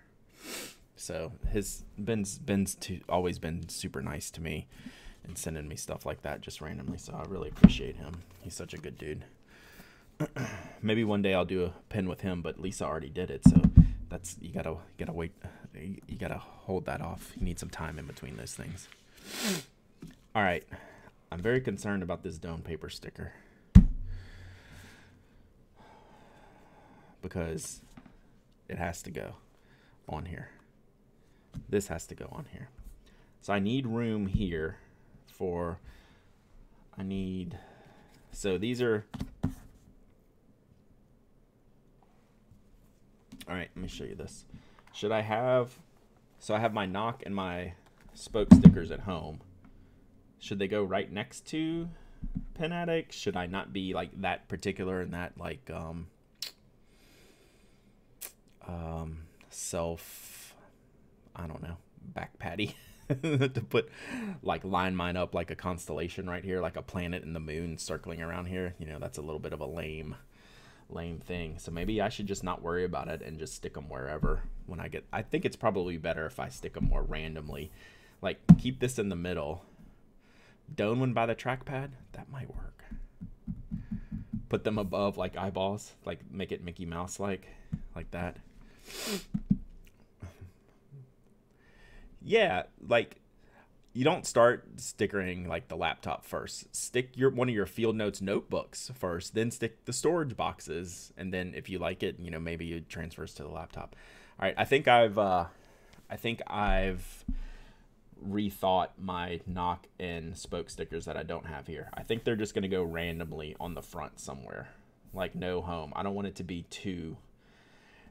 Speaker 1: So his Ben's Ben's to, always been super nice to me and sending me stuff like that just randomly. So I really appreciate him. He's such a good dude. <clears throat> Maybe one day I'll do a pin with him, but Lisa already did it, so that's you gotta you gotta wait. You gotta hold that off. You need some time in between those things. All right, I'm very concerned about this Doane paper sticker because it has to go on here. This has to go on here. So I need room here for I need so these are all right let me show you this should I have so I have my Nock and my spoke stickers at home should they go right next to pen addict should I not be like that particular and that like um um self I don't know back patty <laughs> to put like line mine up like a constellation right here, like a planet and the moon circling around here. You know, that's a little bit of a lame, lame thing. So maybe I should just not worry about it and just stick them wherever when I get. I think it's probably better if I stick them more randomly. Like keep this in the middle. Doane one by the trackpad. That might work. Put them above like eyeballs, like make it Mickey Mouse like, like that yeah, like you don't start stickering like the laptop first. Stick your one of your field notes notebooks first, then stick the storage boxes, and then if you like it, you know maybe it transfers to the laptop. All right, I think I've uh, I think I've rethought my Nock and spoke stickers that I don't have here. I think they're just gonna go randomly on the front somewhere, like no home. I don't want it to be too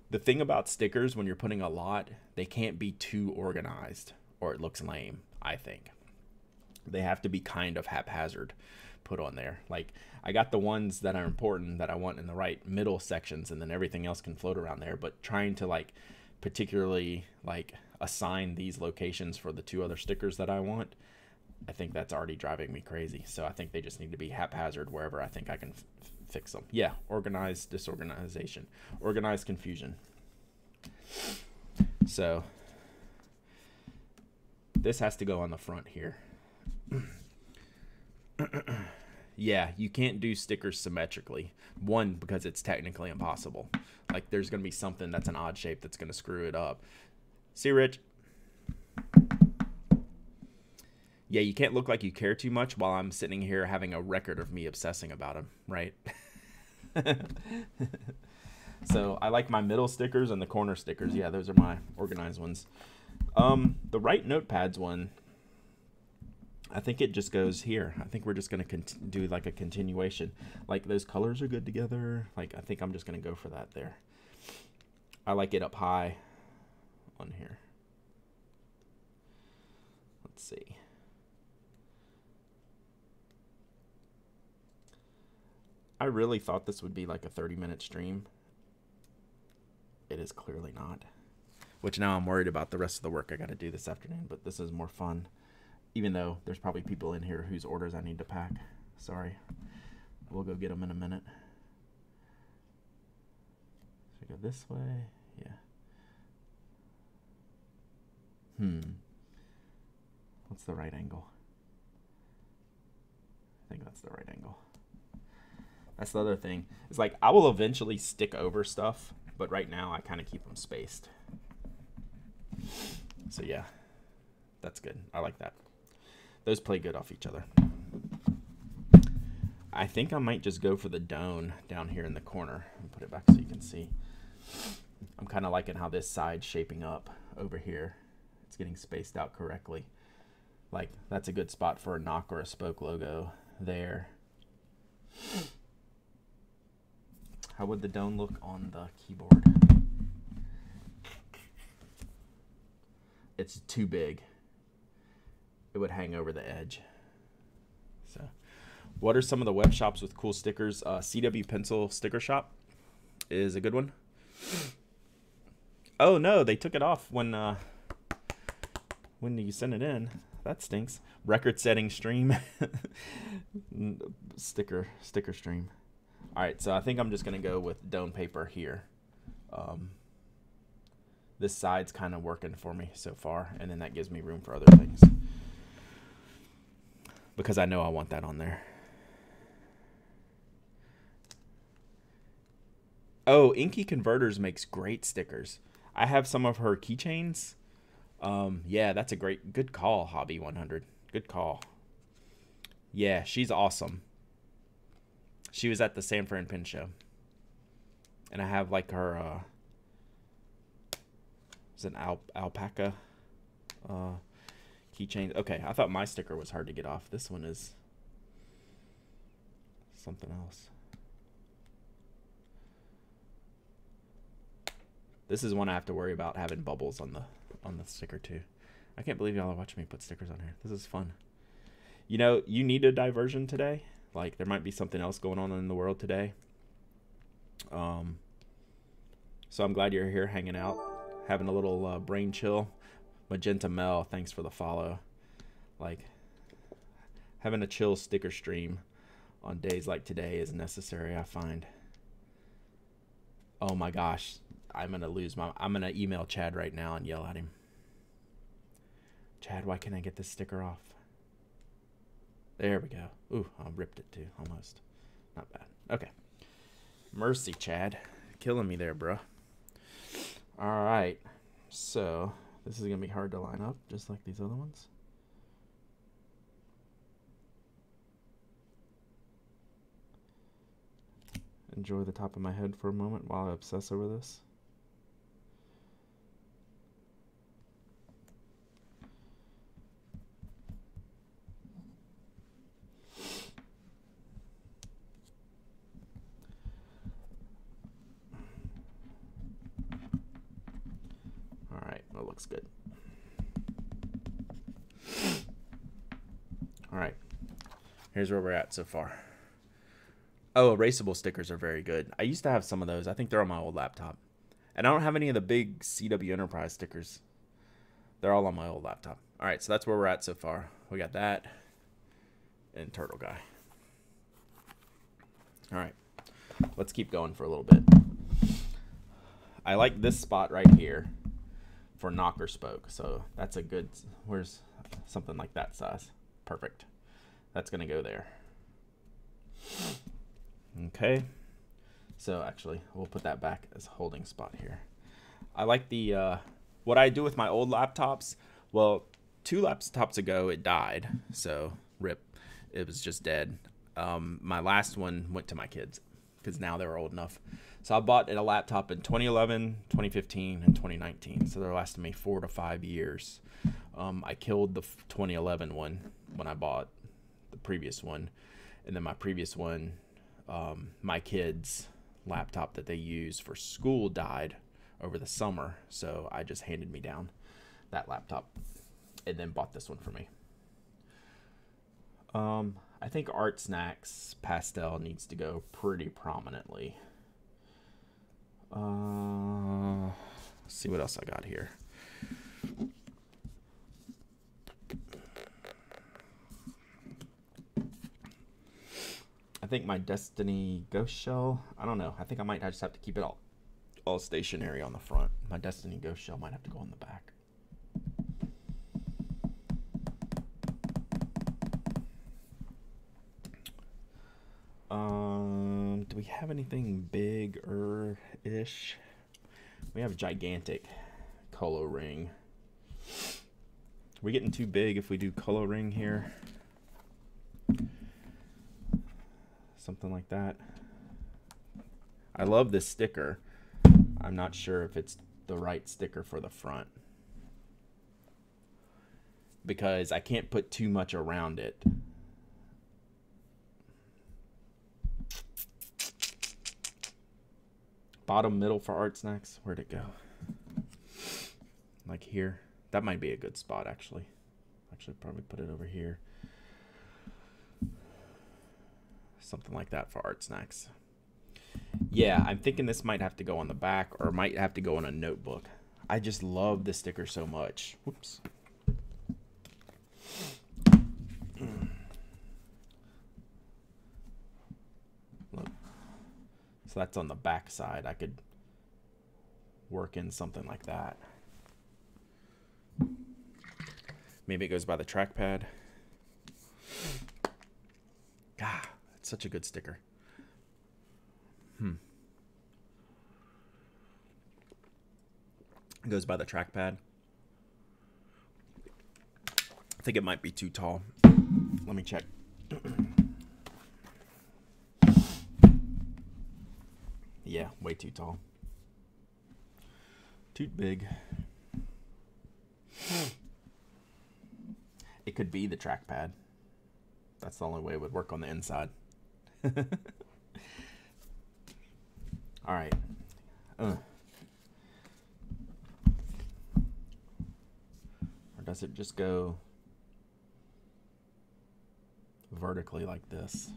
Speaker 1: the thing about stickers when you're putting a lot, they can't be too organized or it looks lame, I think. They have to be kind of haphazard put on there. Like I got the ones that are important that I want in the right middle sections, and then everything else can float around there. But trying to like particularly like assign these locations for the two other stickers that I want, I think that's already driving me crazy. So I think they just need to be haphazard wherever I think I can fix them. Yeah, organized disorganization, organized confusion. So this has to go on the front here. <clears throat> yeah, you can't do stickers symmetrically. One, because it's technically impossible. Like there's going to be something that's an odd shape that's going to screw it up. See, Rich? Yeah, you can't look like you care too much while I'm sitting here having a record of me obsessing about him, right? <laughs> so I like my middle stickers and the corner stickers. Yeah, those are my organized ones. Um, the Write Notepads one, I think it just goes here. I think we're just gonna do like a continuation. Like those colors are good together. Like I think I'm just gonna go for that there. I like it up high on here. Let's see. I really thought this would be like a 30 minute stream. It is clearly not. Which now I'm worried about the rest of the work I got to do this afternoon, but this is more fun. Even though there's probably people in here whose orders I need to pack. Sorry. We'll go get them in a minute. Should I go this way? Yeah. Hmm. What's the right angle? I think that's the right angle. That's the other thing. It's like I will eventually stick over stuff, but right now I kind of keep them spaced. So yeah, that's good. I like that. Those play good off each other. I think I might just go for the Doane down here in the corner and put it back so you can see. I'm kind of liking how this side's shaping up over here. It's getting spaced out correctly. Like, that's a good spot for a Nock or a spoke logo there. How would the Doane look on the keyboard? It's too big. It would hang over the edge. So, what are some of the web shops with cool stickers? Uh, CW Pencil Sticker Shop is a good one. Oh no, they took it off when uh, when do you send it in. That stinks. Record setting stream. <laughs> sticker sticker stream. All right, so I think I'm just gonna go with Doane paper here. Um, this side's kind of working for me so far, and then that gives me room for other things because I know I want that on there. Oh, Inky Converters makes great stickers. I have some of her keychains. Um, yeah, that's a great, good call, Hobby 100. Good call. Yeah, she's awesome. She was at the San Fran Pin Show. And I have like her, uh, it's an al- alpaca uh, keychain. Okay, I thought my sticker was hard to get off. This one is something else. This is one I have to worry about having bubbles on the on the sticker too. I can't believe y'all are watching me put stickers on here. This is fun. You know, you need a diversion today. Like there might be something else going on in the world today. Um so I'm glad you're here hanging out, having a little uh, brain chill. Magenta Mel, thanks for the follow. Like having a chill sticker stream on days like today is necessary, I find. Oh my gosh, I'm gonna lose my. I'm gonna email Chad right now and yell at him. Chad, why can't I get this sticker off? There we go. Ooh, I ripped it too, almost. Not bad. Okay. Mercy, Chad. Killing me there, bro. All right. So, this is going to be hard to line up, just like these other ones. Enjoy the top of my head for a moment while I obsess over this. Looks good. All right. here's where we're at so far. Oh, erasable stickers are very good. I used to have some of those. I think they're on my old laptop. And I don't have any of the big CW Enterprise stickers. They're all on my old laptop. All right, so that's where we're at so far. We got that and Turtle Guy. All right, let's keep going for a little bit. I like this spot right here for knocker spoke. So that's a good, where's something like that size? Perfect. That's to go there. Okay. So actually, we'll put that back as holding spot here. I like the, uh, what I do with my old laptops, well, two laptops ago it died. So rip, it was just dead. Um, my last one went to my kids because now they're old enough. So I bought a laptop in 2011, 2015, and 2019. So they're lasting me four to five years. Um, I killed the 2011 one when I bought the previous one, and then my previous one um, my kids' laptop that they use for school died over the summer, so I just handed me down that laptop and then bought this one for me. Um, I think Art Snacks Pastel needs to go pretty prominently. Uh, see what else I got here. I think my Destiny Ghost Shell. I don't know. I think I might just have to keep it all all stationary on the front. My Destiny Ghost Shell might have to go on the back. Um, do we have anything bigger ish? We have a gigantic Colo ring. We're getting too big if we do Colo ring here. something like that. I love this sticker. I'm not sure if it's the right sticker for the front. Because I can't put too much around it. Bottom middle for art snacks. Where'd it go? Like here. That might be a good spot actually. Actually probably put it over here something like that for art snacks. Yeah, I'm thinking this might have to go on the back or might have to go on a notebook. I just love the sticker so much. Whoops. Look. So that's on the back side. I could work in something like that. Maybe it goes by the trackpad. Ah. It's such a good sticker. Hmm. It goes by the trackpad. I think it might be too tall. Let me check. <clears throat> yeah, way too tall. Too big. It could be the trackpad. That's the only way it would work on the inside. <laughs> All right. Uh. Or does it just go vertically like this?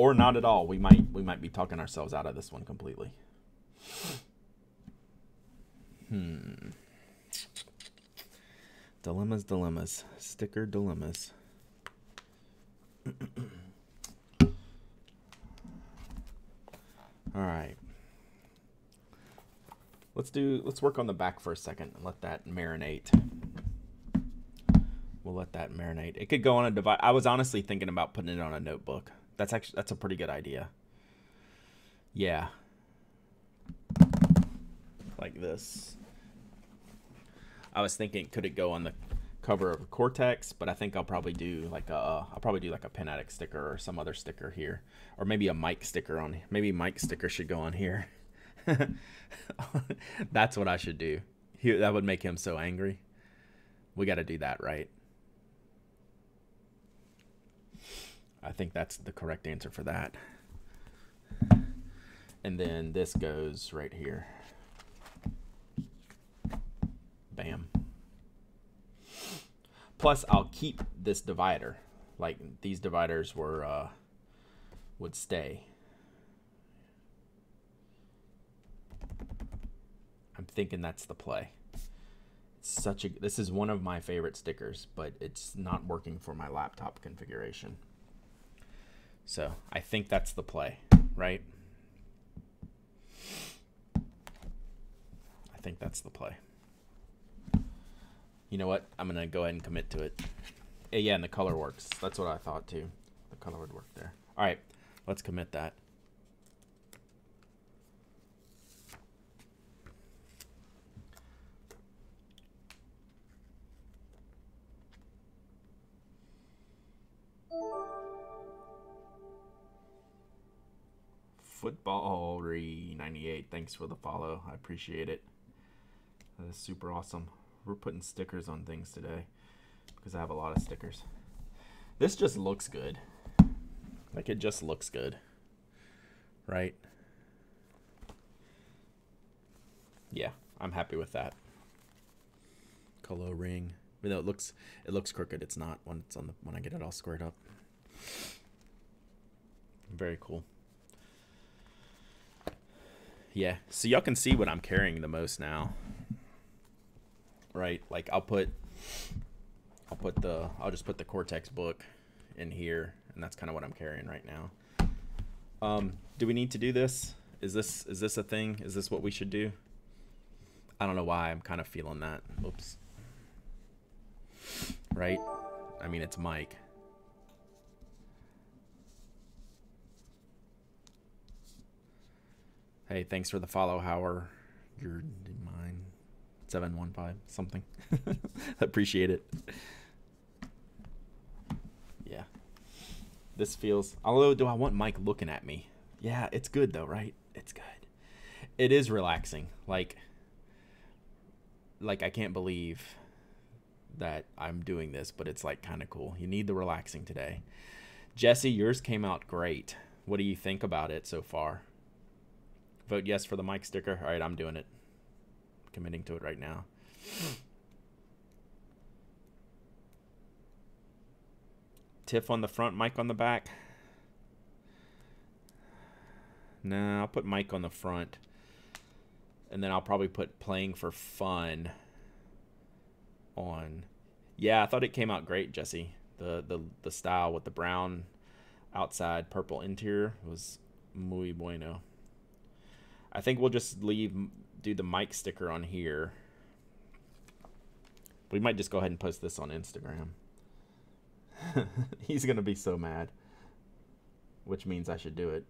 Speaker 1: Or not at all. We might we might be talking ourselves out of this one completely. Hmm. Dilemmas, dilemmas. Sticker dilemmas. All right. Let's do let's work on the back for a second and let that marinate. We'll let that marinate. It could go on a device. I was honestly thinking about putting it on a notebook. That's actually that's a pretty good idea. Yeah. Like this. I was thinking could it go on the cover of Cortex, but I think I'll probably do like a uh, I'll probably do like a Pen Addict sticker or some other sticker here, or maybe a mic sticker on. Maybe mic sticker should go on here. <laughs> that's what I should do. He, that would make him so angry. We got to do that, right? I think that's the correct answer for that. And then this goes right here. Bam. Plus, I'll keep this divider. Like these dividers were uh, would stay. I'm thinking that's the play. It's such a this is one of my favorite stickers, but it's not working for my laptop configuration. So I think that's the play, right? I think that's the play. You know what? I'm gonna go ahead and commit to it. Yeah, and the color works. That's what I thought too. The color would work there. All right, let's commit that. Footballry 98. Thanks for the follow. I appreciate it. That is super awesome. We're putting stickers on things today because I have a lot of stickers. This just looks good. Like it just looks good. Right? Yeah, I'm happy with that. Colo ring. Even though it looks it looks crooked, it's not when it's on the when I get it all squared up. Very cool. Yeah, so y'all can see what I'm carrying the most now. Right? Like I'll put I'll put the I'll just put the Cortex book in here and that's kind of what I'm carrying right now. Um, do we need to do this? Is this is this a thing? Is this what we should do? I don't know why I'm kind of feeling that. Oops. Right? I mean, it's Myke. Hey, thanks for the follow, Howard. You're mine. 715 something. <laughs> Appreciate it. Yeah. This feels although do I want Myke looking at me? Yeah, it's good though, right? It's good. It is relaxing. Like like I can't believe that I'm doing this, but it's like kind of cool. You need the relaxing today. Jesse, yours came out great. What do you think about it so far? Vote yes for the mic sticker. All right, I'm doing it. Committing to it right now. Tiff on the front, mic on the back. Nah, I'll put mic on the front. And then I'll probably put playing for fun on. Yeah, I thought it came out great, Jesse. The the the style with the brown outside, purple interior was muy bueno. I think we'll just leave, do the mic sticker on here. We might just go ahead and post this on Instagram. <laughs> He's going to be so mad. Which means I should do it.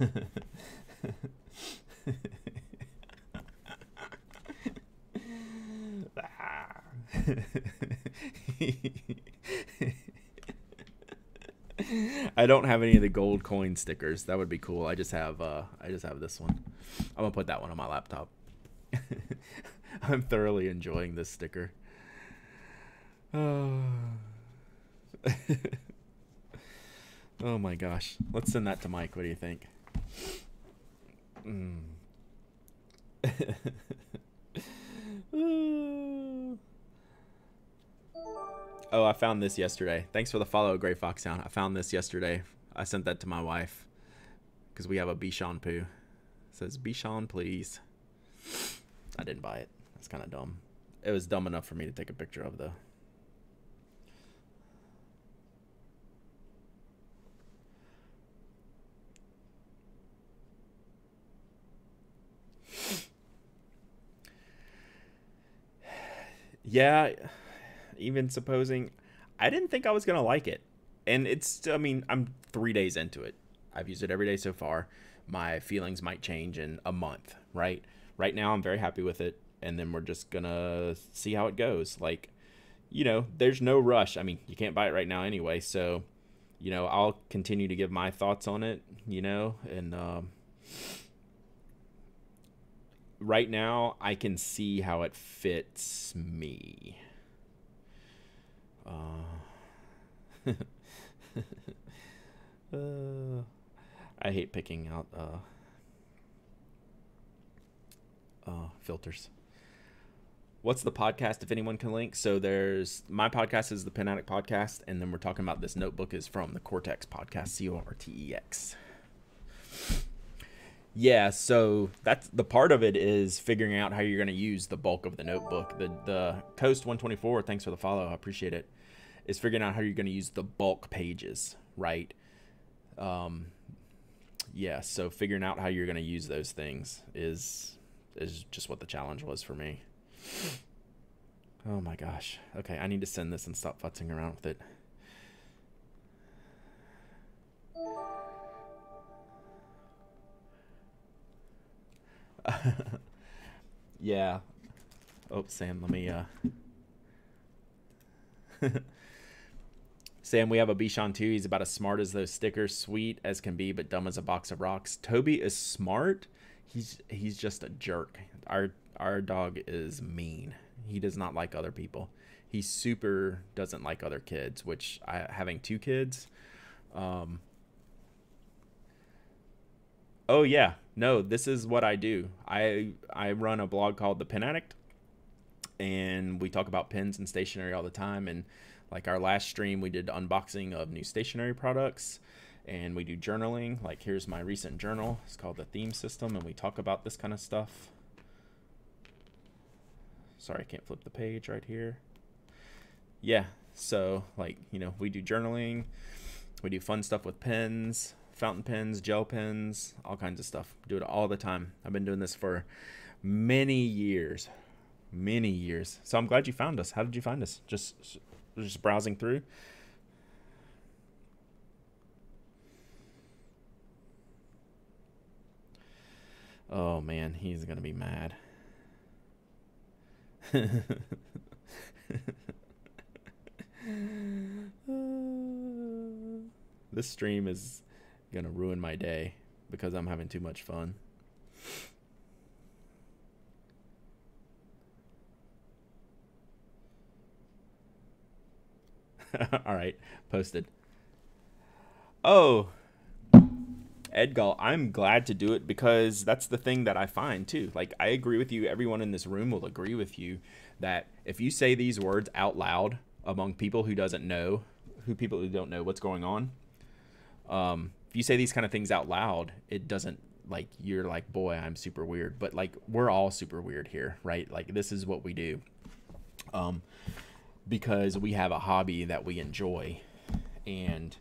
Speaker 1: <laughs> <laughs> <laughs> I don't have any of the gold coin stickers. That would be cool. I just have uh I just have this one. I'm gonna put that one on my laptop. <laughs> I'm thoroughly enjoying this sticker. Oh. <sighs> oh my gosh. Let's send that to Myke. What do you think? Mm. <laughs> Oh, I found this yesterday. Thanks for the follow, Gray Fox Sound. I found this yesterday. I sent that to my wife because we have a Bichon poo. It says Bichon, please. I didn't buy it. That's kind of dumb. It was dumb enough for me to take a picture of though. <sighs> yeah even supposing I didn't think I was gonna like it, and it's I mean I'm three days into it. I've used it every day so far. My feelings might change in a month, right? Right now I'm very happy with it, and then we're just gonna see how it goes. Like, you know, there's no rush. I mean, you can't buy it right now anyway, so you know I'll continue to give my thoughts on it. You know, and. Um, right now I can see how it fits me. Uh, <laughs> uh, I hate picking out uh, uh, filters. What's the podcast if anyone can link? So there's my podcast is the Pen podcast, and then we're talking about this notebook is from the Cortex podcast, C O R T E X. Yeah, so that's the part of it is figuring out how you're going to use the bulk of the notebook. The the Coast 124, thanks for the follow, I appreciate it. Is figuring out how you're going to use the bulk pages, right? Um, yeah, so figuring out how you're going to use those things is is just what the challenge was for me. Oh my gosh. Okay, I need to send this and stop futzing around with it. <laughs> yeah. Oh, Sam, let me uh <laughs> Sam, we have a Bichon too. He's about as smart as those stickers, sweet as can be, but dumb as a box of rocks. Toby is smart. He's he's just a jerk. Our our dog is mean. He does not like other people. He super doesn't like other kids, which I having two kids. Um Oh yeah. No, this is what I do. I I run a blog called The Pen Addict and we talk about pens and stationery all the time. And like our last stream we did unboxing of new stationery products and we do journaling. Like here's my recent journal. It's called the theme system and we talk about this kind of stuff. Sorry i can't flip the page right here. Yeah so like you know we do journaling. We do fun stuff with pens fountain pens gel pens all kinds of stuff. Do it all the time. I've been doing this for many years many years. So i'm glad you found us. How did you find us? Just just browsing through. Oh man, he's gonna be mad. <laughs> this stream is gonna ruin my day because I'm having too much fun. <laughs> All right, posted. Oh, Edgal, I'm glad to do it because that's the thing that I find too. Like, I agree with you. Everyone in this room will agree with you that if you say these words out loud among people who doesn't know, who people who don't know what's going on, um, if you say these kind of things out loud, it doesn't like you're like, boy, I'm super weird. But like, we're all super weird here, right? Like, this is what we do. Um, because we have a hobby that we enjoy. And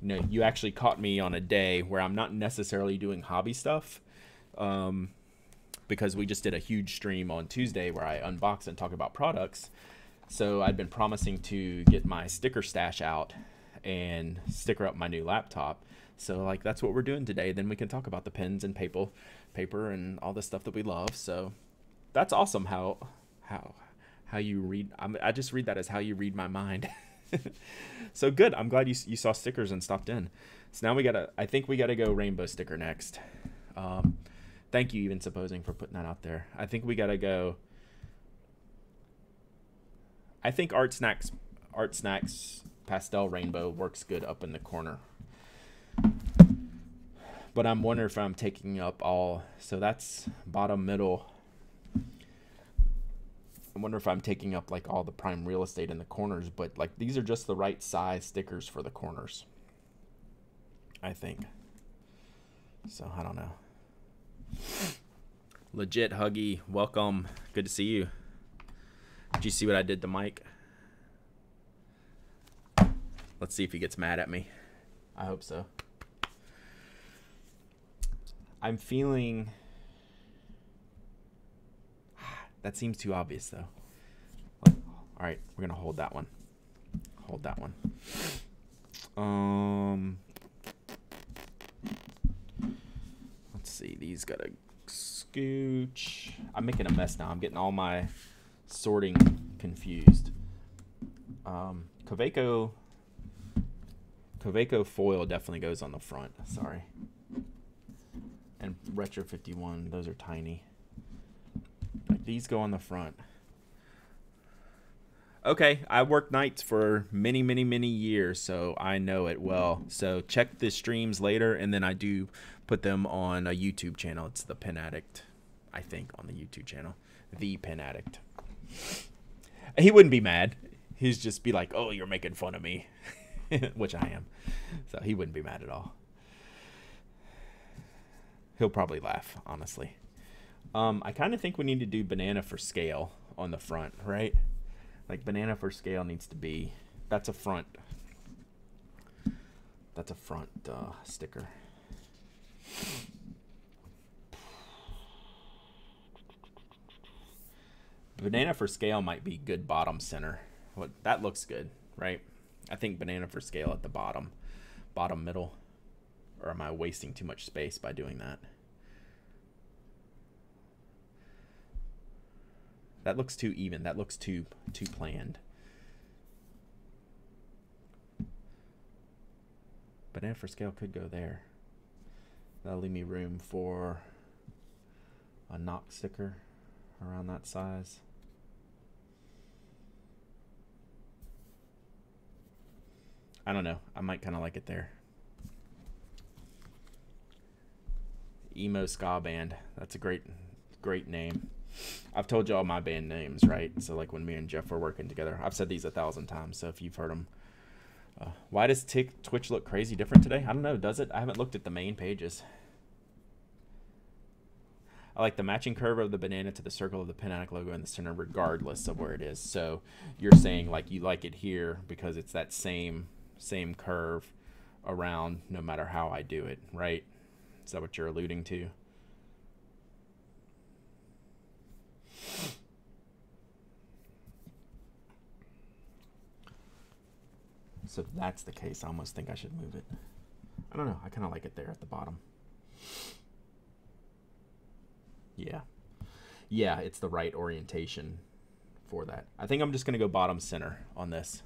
Speaker 1: you know, you actually caught me on a day where I'm not necessarily doing hobby stuff. Um, because we just did a huge stream on Tuesday where I unbox and talk about products. So I'd been promising to get my sticker stash out and sticker up my new laptop. So like that's what we're doing today. Then we can talk about the pens and paper, paper and all the stuff that we love. So that's awesome. How how how you read. I'm, i just read that as how you read my mind. <laughs> so good. I'm glad you you saw stickers and stopped in. So now we gotta. I think we gotta go rainbow sticker next. Um, thank you, even supposing for putting that out there. I think we gotta go. I think art snacks, art snacks pastel rainbow works good up in the corner. But I'm wondering if I'm taking up all. So that's bottom middle I wonder if I'm taking up like all the prime real estate in the corners, but like these are just the right size stickers for the corners. I think. So I don't know. <gasps> Legit Huggy, welcome. Good to see you. Did you see what I did to Myke? Let's see if he gets mad at me. I hope so. I'm feeling <sighs> that seems too obvious, though. All right, we're gonna hold that one. Hold that one. Um, let's see. These gotta scooch. I'm making a mess now. I'm getting all my sorting confused. Um, Kaweco, Kaweco foil definitely goes on the front. Sorry. And Retro 51, those are tiny. Like These go on the front. Okay, I worked nights for many, many, many years, so I know it well. So check the streams later, and then I do put them on a YouTube channel. It's the Pen Addict. I think, on the YouTube channel. The Pen Addict. He wouldn't be mad. He'd just be like, "Oh, you're making fun of me," <laughs> which I am. So he wouldn't be mad at all. He'll probably laugh, honestly. Um, I kind of think we need to do banana for scale on the front, right? Like banana for scale needs to be. That's a front. That's a front uh, sticker. Banana for scale might be good bottom center. What that looks good, right? I think banana for scale at the bottom, bottom middle. Or am I wasting too much space by doing that? That looks too even. That looks too too planned. Banana for scale could go there. That'll leave me room for a Nock sticker around that size. I don't know. I might kind of like it there. Emo ska band. That's a great, great name. I've told you all my band names, right? So like when me and Jeff were working together, I've said these a thousand times. So if you've heard them, uh, why does Tick Twitch look crazy different today? I don't know. Does it? I haven't looked at the main pages. I like the matching curve of the banana to the circle of the Pen logo in the center, regardless of where it is. So you're saying like you like it here because it's that same same curve around no matter how I do it, right? Is that what you're alluding to? So if that's the case, I almost think I should move it. I don't know. I kind of like it there at the bottom. Yeah. Yeah, it's the right orientation for that. I think I'm just going to go bottom center on this.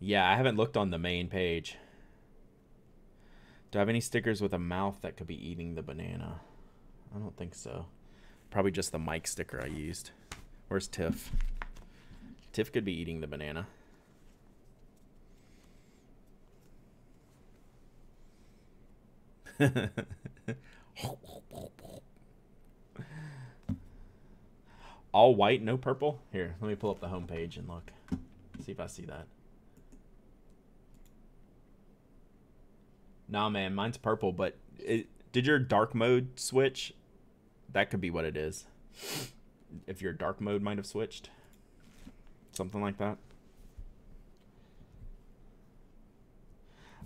Speaker 1: Yeah, I haven't looked on the main page. Do I have any stickers with a mouth that could be eating the banana? I don't think so. Probably just the mic sticker I used. Where's Tiff? Tiff could be eating the banana. <laughs> All white, no purple? Here, let me pull up the home page and look. See if I see that. Nah, man, mine's purple, but it, did your dark mode switch? That could be what it is. If your dark mode might have switched. Something like that.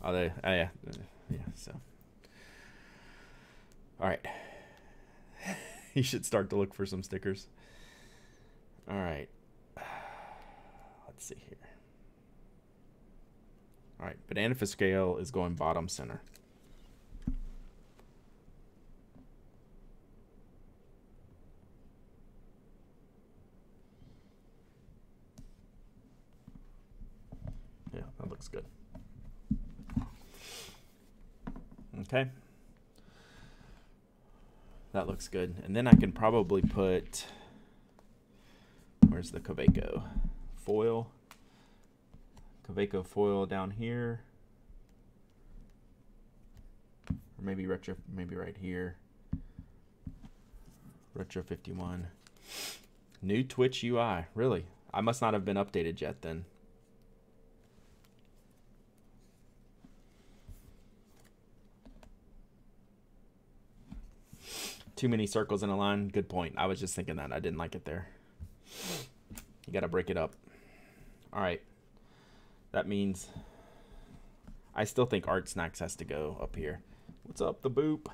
Speaker 1: Oh, they, oh yeah. Yeah, so. All right. <laughs> you should start to look for some stickers. All right. Let's see here. All right, banana for scale is going bottom center. Yeah, that looks good. Okay. That looks good. And then I can probably put, where's the Kaweco? Foil. Kaweco foil down here. Or maybe retro, maybe right here. Retro 51. New Twitch UI, really? I must not have been updated yet then. Too many circles in a line. Good point. I was just thinking that. I didn't like it there. You got to break it up. All right. That means I still think Art Snacks has to go up here. What's up, the boop?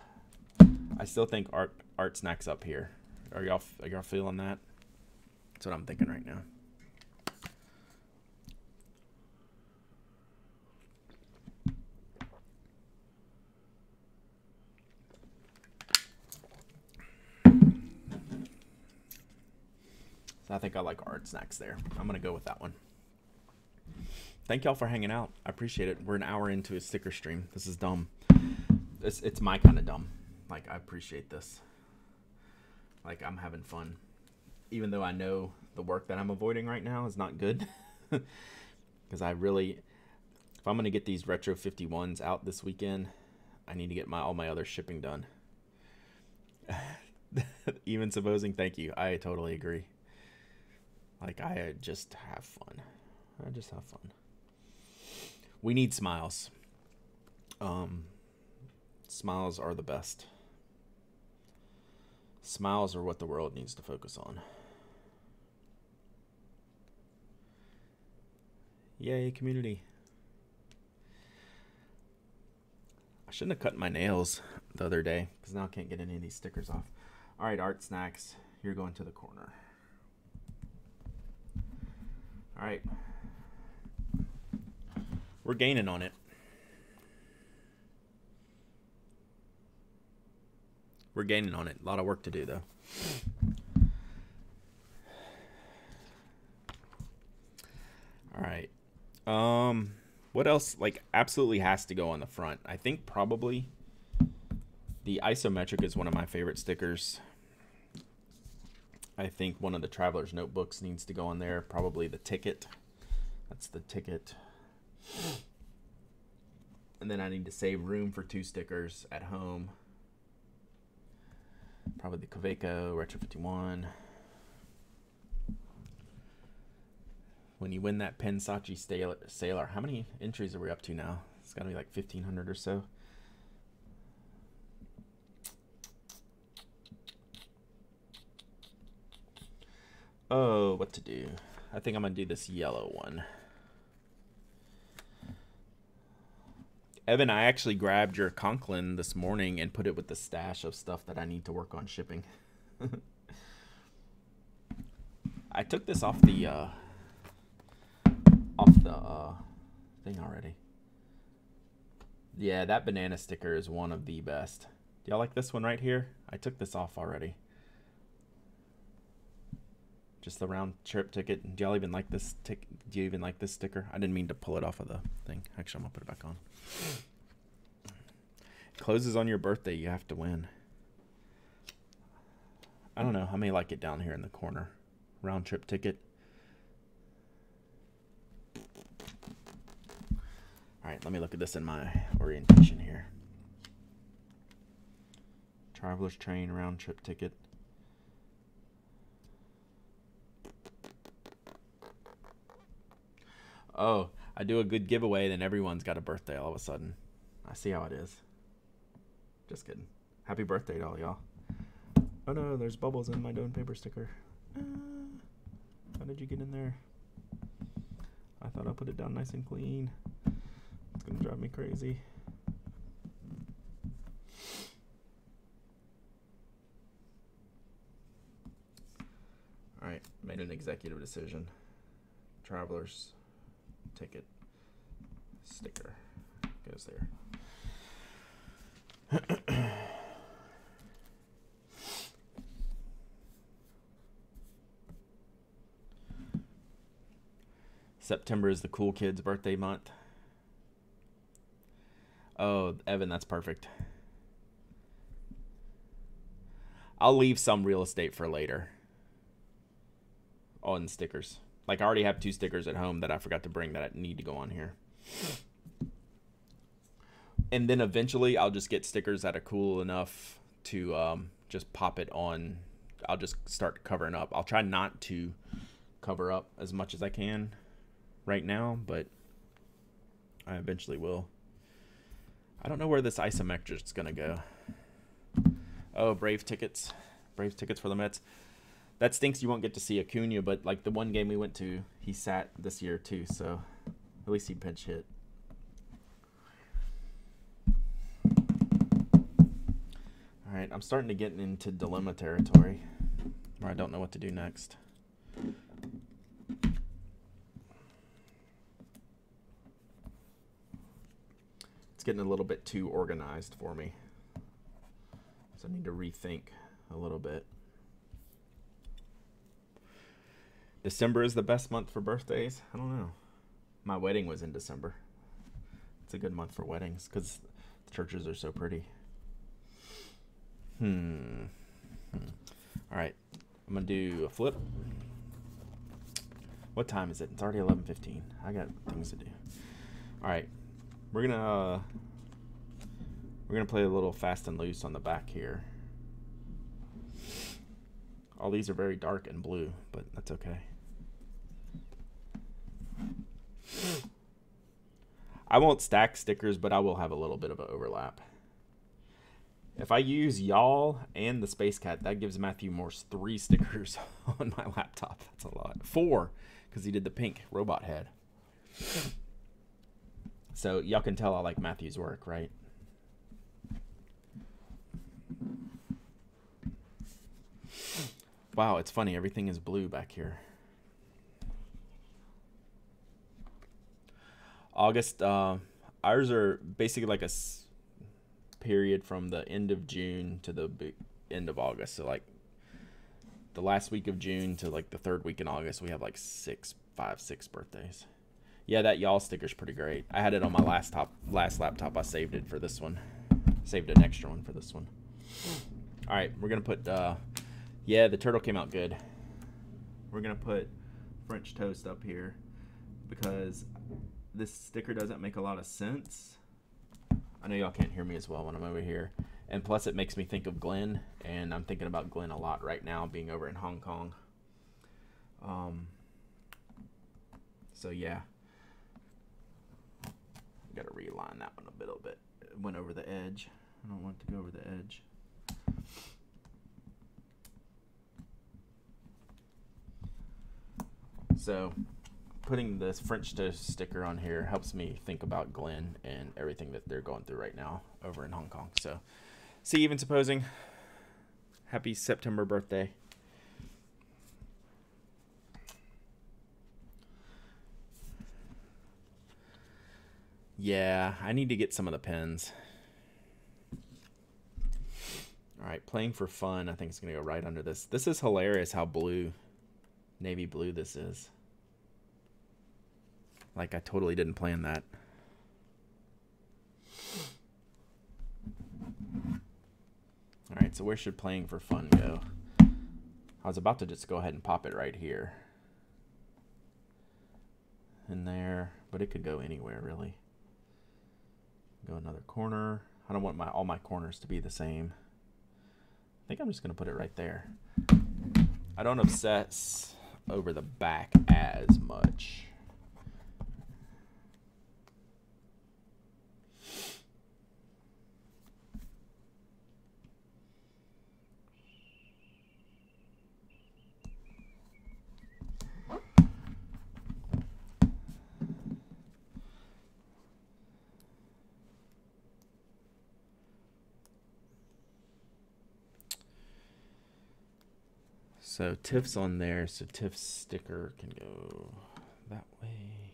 Speaker 1: I still think Art Art Snacks up here. Are y'all are y'all feeling that? That's what I'm thinking right now. So I think I like Art Snacks there. I'm gonna go with that one thank y'all for hanging out. I appreciate it. We're an hour into a sticker stream. This is dumb. It's it's my kind of dumb. Like I appreciate this. Like I'm having fun, even though I know the work that I'm avoiding right now is not good. <laughs> Because I really, if I'm gonna get these retro 51s out this weekend, I need to get my all my other shipping done. <laughs> Even supposing, thank you. I totally agree. Like I just have fun. I just have fun. We need smiles. Um, smiles are the best. Smiles are what the world needs to focus on. Yay, community. I shouldn't have cut my nails the other day because now I can't get any of these stickers off. All right, Art Snacks, you're going to the corner. All right. We're gaining on it. We're gaining on it. A lot of work to do, though. All right. Um, what else? Like, absolutely has to go on the front. I think probably the isometric is one of my favorite stickers. I think one of the traveler's notebooks needs to go on there. Probably the ticket. That's the ticket. And then I need to save room for two stickers at home. Probably the Kaweco, Retro 51. When you win that Pensachi Sailor, how many entries are we up to now? It's got to be like 1,500 or so. Oh, what to do? I think I'm going to do this yellow one. Evan, I actually grabbed your Conklin this morning and put it with the stash of stuff that I need to work on shipping. <laughs> I took this off the uh, off the uh, thing already. Yeah, that banana sticker is one of the best. Do y'all like this one right here? I took this off already. Just the round trip ticket. Do y'all even like this tick? Do you even like this sticker? I didn't mean to pull it off of the thing. Actually, I'm gonna put it back on. It closes on your birthday. You have to win. I don't know. I may like it down here in the corner. Round trip ticket. All right, let me look at this in my orientation here. Traveler's train round trip ticket. Oh, I do a good giveaway, then everyone's got a birthday all of a sudden. I see how it is. Just kidding. Happy birthday to all y'all. Oh no, there's bubbles in my Doane paper sticker. Uh, how did you get in there? I thought I put it down nice and clean. It's gonna drive me crazy. Alright, made an executive decision. Travelers ticket sticker goes there. <coughs> September is the cool kid's birthday month. Oh, Evan, that's perfect. I'll leave some real estate for later on stickers. Like I already have two stickers at home that I forgot to bring that I need to go on here. And then eventually I'll just get stickers that are cool enough to um, just pop it on. I'll just start covering up. I'll try not to cover up as much as I can right now, but I eventually will. I don't know where this isometric is going to go. Oh, Brave tickets. Brave tickets for the Mets that stinks you won't get to see Acuna, but like the one game we went to, he sat this year too, so at least he pinch hit. All right, I'm starting to get into dilemma territory where I don't know what to do next. It's getting a little bit too organized for me. So I need to rethink a little bit. December is the best month for birthdays. I don't know. My wedding was in December. It's a good month for weddings because the churches are so pretty. Hmm. hmm. All right. I'm gonna do a flip. What time is it? It's already 11:15. I got things to do. All right. We're gonna uh, we're gonna play a little fast and loose on the back here. All these are very dark and blue, but that's okay. I won't stack stickers, but I will have a little bit of an overlap. If I use y'all and the Space Cat, that gives Matthew Morse three <laughs> stickers on my laptop. That's a lot. Four, because he did the pink robot head. So y'all can tell I like Matthew's work, right? Wow, it's funny. Everything is blue back here. August, uh, ours are basically like a period from the end of June to the end of August. So like the last week of June to like the third week in August, we have like six, five, six birthdays. Yeah, that y'all sticker's pretty great. I had it on my last top, last laptop. I saved it for this one. Saved an extra one for this one. All right, we're gonna put. Uh, yeah, the turtle came out good. We're gonna put French toast up here because this sticker doesn't make a lot of sense. I know y'all can't hear me as well when I'm over here. And plus it makes me think of Glenn, and I'm thinking about Glenn a lot right now, being over in Hong Kong. Um, so yeah. Got to realign that one a little bit. It went over the edge. I don't want it to go over the edge. So putting this French toast sticker on here helps me think about Glenn and everything that they're going through right now over in Hong Kong. So, see, even supposing, happy September birthday. Yeah, I need to get some of the pens. All right, playing for fun. I think it's going to go right under this. This is hilarious how blue, navy blue this is. Like I totally didn't plan that. All right, so where should playing for fun go? I was about to just go ahead and pop it right here. In there, but it could go anywhere really. Go another corner. I don't want my all my corners to be the same. I think I'm just gonna put it right there. I don't obsess over the back as much. So Tiff's on there, so Tiff's sticker can go that way.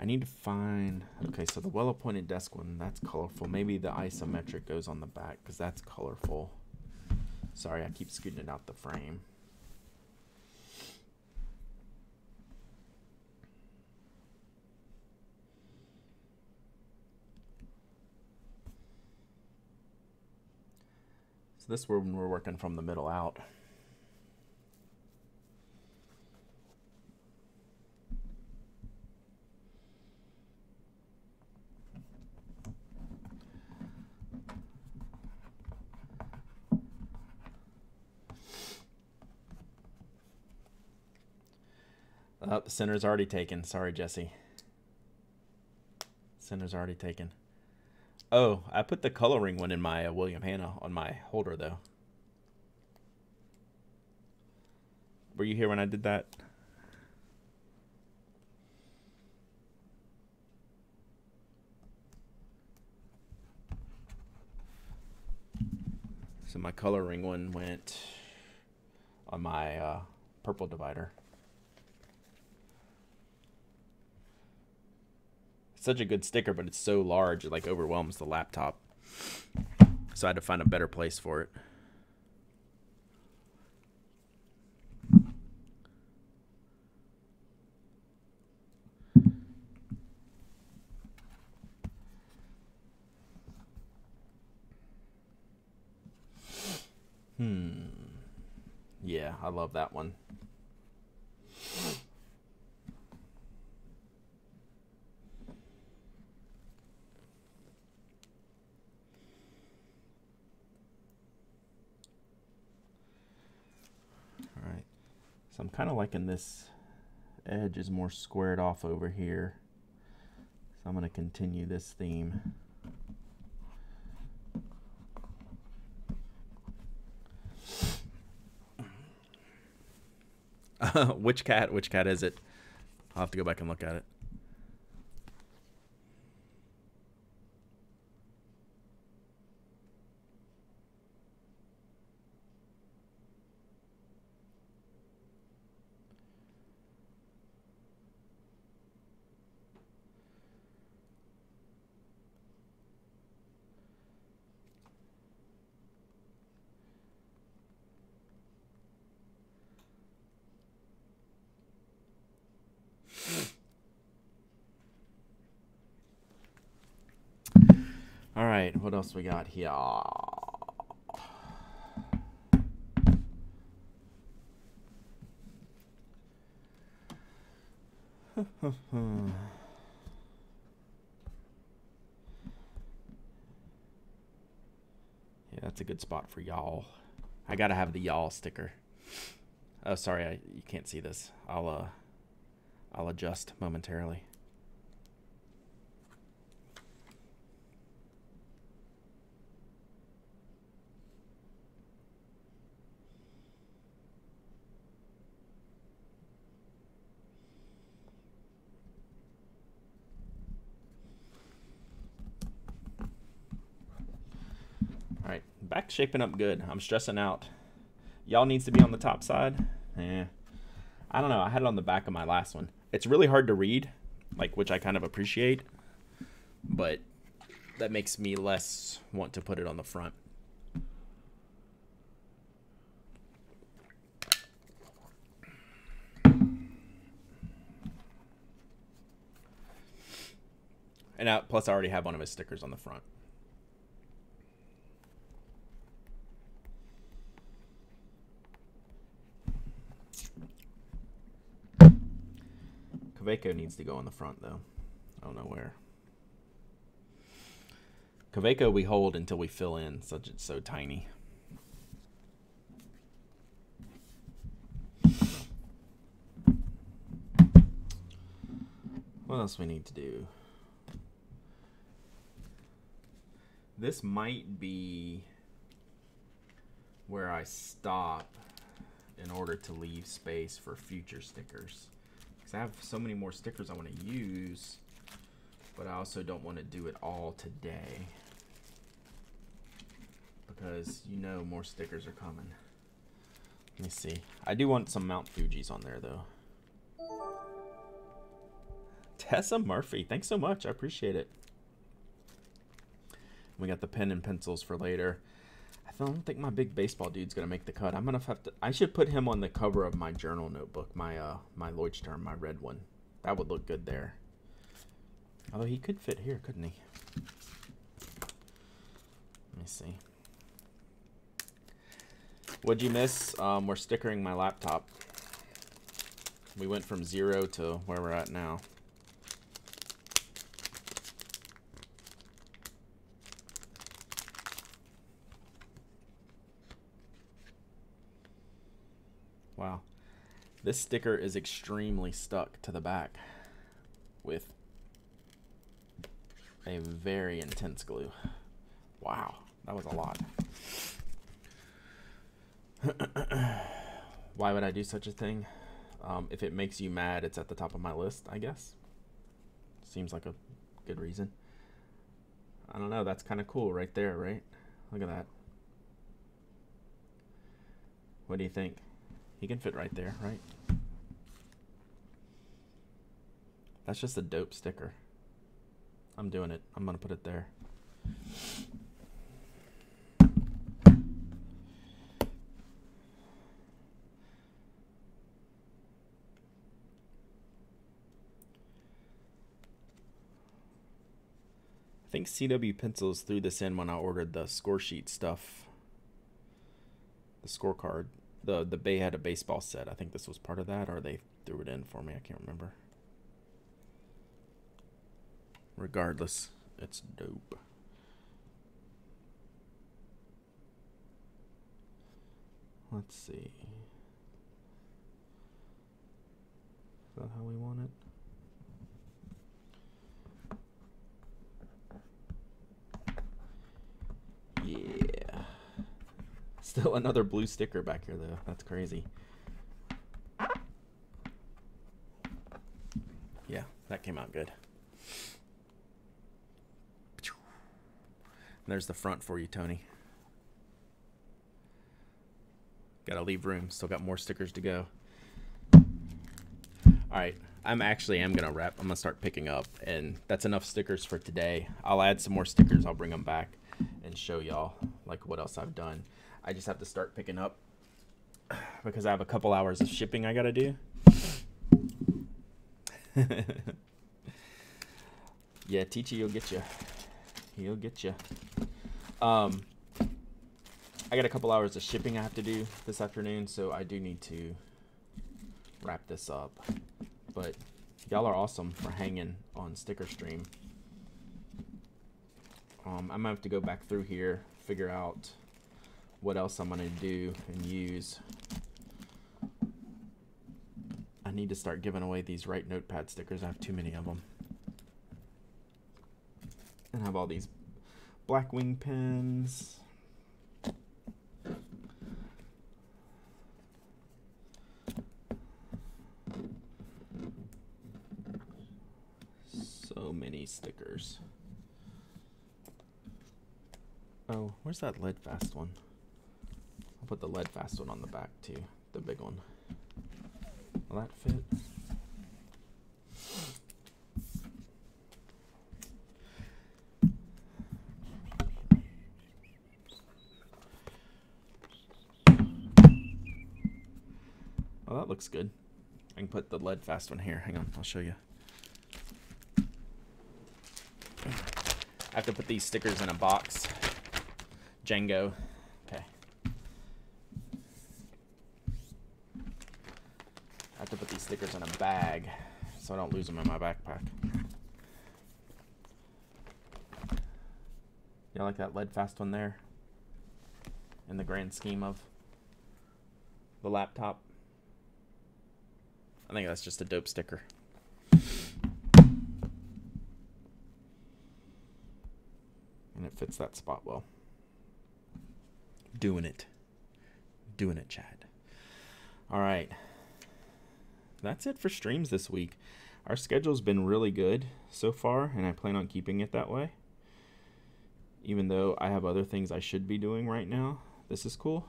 Speaker 1: I need to find, okay, so the well-appointed desk one, that's colorful. Maybe the isometric goes on the back because that's colorful. Sorry, I keep scooting it out the frame. So this one we're working from the middle out. Oh, the center's already taken. Sorry, Jesse. Center's already taken. Oh, I put the coloring one in my uh, William Hannah on my holder, though. Were you here when I did that? So my coloring one went on my uh, purple divider. Such a good sticker, but it's so large it like overwhelms the laptop. So I had to find a better place for it. Hmm. Yeah, I love that one. So I'm kind of liking this edge is more squared off over here. So I'm going to continue this theme. <laughs> which cat? Which cat is it? I'll have to go back and look at it. All right, what else we got here? <laughs> yeah, that's a good spot for y'all. I gotta have the y'all sticker. Oh, sorry, I, you can't see this. I'll uh, I'll adjust momentarily. back shaping up good. I'm stressing out. Y'all needs to be on the top side. Yeah. I don't know. I had it on the back of my last one. It's really hard to read, like which I kind of appreciate, but that makes me less want to put it on the front. And now, plus I already have one of his stickers on the front. Kaweco needs to go on the front, though. I don't know where. Kaweco we hold until we fill in, such it's so tiny. What else we need to do? This might be where I stop in order to leave space for future stickers. Because I have so many more stickers I want to use, but I also don't want to do it all today. Because you know more stickers are coming. Let me see. I do want some Mount Fuji's on there, though. <laughs> Tessa Murphy, thanks so much. I appreciate it. We got the pen and pencils for later. I don't think my big baseball dude's gonna make the cut. I'm gonna have to. I should put him on the cover of my journal notebook, my uh, my Leuchtturm, my red one. That would look good there. Although he could fit here, couldn't he? Let me see. What'd you miss? Um, we're stickering my laptop. We went from zero to where we're at now. Wow. This sticker is extremely stuck to the back with a very intense glue. Wow, that was a lot. <coughs> Why would I do such a thing? Um, if it makes you mad, it's at the top of my list, I guess. Seems like a good reason. I don't know, that's kind of cool right there, right? Look at that. What do you think? He can fit right there, right? That's just a dope sticker. I'm doing it. I'm going to put it there. I think CW Pencils threw this in when I ordered the score sheet stuff. The scorecard the the Bay had a baseball set. I think this was part of that, or they threw it in for me. I can't remember. Regardless, it's dope. Let's see. Is that how we want it? Yeah. Still another blue sticker back here, though. That's crazy. Yeah, that came out good. There's the front for you, Tony. Gotta leave room. Still got more stickers to go. All right, I'm actually am gonna wrap. I'm gonna start picking up, and that's enough stickers for today. I'll add some more stickers. I'll bring them back and show y'all like what else I've done. I just have to start picking up <sighs> because I have a couple hours of shipping I gotta do. <laughs> yeah, Teachy, you'll get you. He'll get you. Um, I got a couple hours of shipping I have to do this afternoon, so I do need to wrap this up. But y'all are awesome for hanging on Sticker Stream. Um, I might have to go back through here, figure out what else I'm going to do and use. I need to start giving away these Write Notepad stickers. I have too many of them. And have all these Blackwing pens. So many stickers. Oh, where's that lead fast one? I'll put the lead fast one on the back too, the big one. Will that fit? Oh, that looks good. I can put the lead fast one here. Hang on, I'll show you. I have to put these stickers in a box. Django. Okay. I have to put these stickers in a bag so I don't lose them in my backpack. You like that lead fast one there? In the grand scheme of the laptop. I think that's just a dope sticker. And it fits that spot well. Doing it. Doing it, Chad. All right. That's it for streams this week. Our schedule's been really good so far, and I plan on keeping it that way. Even though I have other things I should be doing right now. This is cool.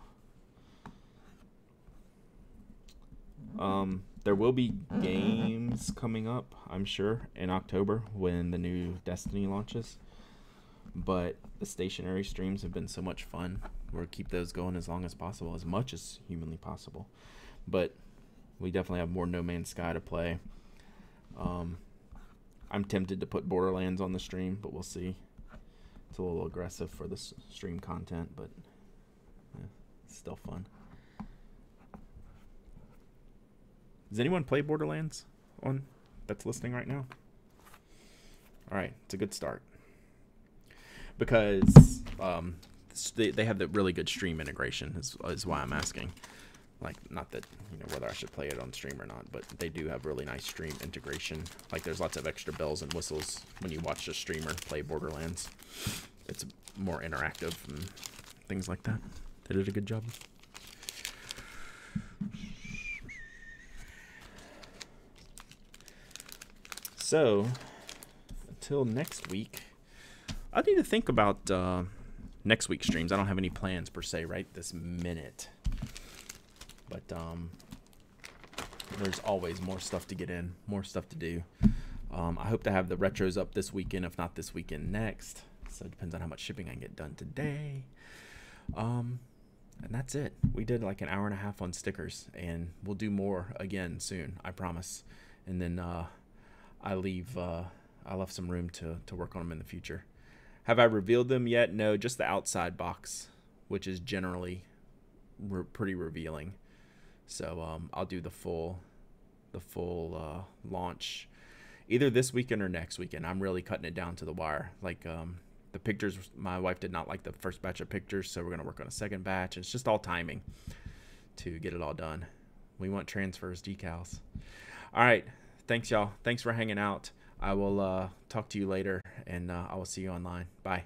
Speaker 1: Um, there will be games coming up, I'm sure, in October when the new Destiny launches. But the stationery streams have been so much fun. We'll keep those going as long as possible, as much as humanly possible. But we definitely have more No Man's Sky to play. Um, I'm tempted to put Borderlands on the stream, but we'll see. It's a little aggressive for the stream content, but yeah, it's still fun. Does anyone play Borderlands on that's listening right now? All right, it's a good start because um, they, they have the really good stream integration is, is why I'm asking. Like, not that you know whether I should play it on stream or not, but they do have really nice stream integration. Like, there's lots of extra bells and whistles when you watch a streamer play Borderlands. It's more interactive and things like that. They did a good job. So, until next week, I need to think about uh, next week's streams. I don't have any plans per se right this minute, but um, there's always more stuff to get in, more stuff to do. Um, I hope to have the retros up this weekend, if not this weekend, next. So it depends on how much shipping I can get done today. Um, and that's it. We did like an hour and a half on stickers, and we'll do more again soon. I promise. And then uh, I leave uh, I left some room to to work on them in the future. Have I revealed them yet? No, just the outside box, which is generally re- pretty revealing. So um, I'll do the full the full uh, launch either this weekend or next weekend. I'm really cutting it down to the wire. Like um, the pictures, my wife did not like the first batch of pictures, so we're gonna work on a second batch. It's just all timing to get it all done. We want transfers, decals. All right. Thanks, y'all. Thanks for hanging out. I will uh, talk to you later, and uh, I will see you online. Bye.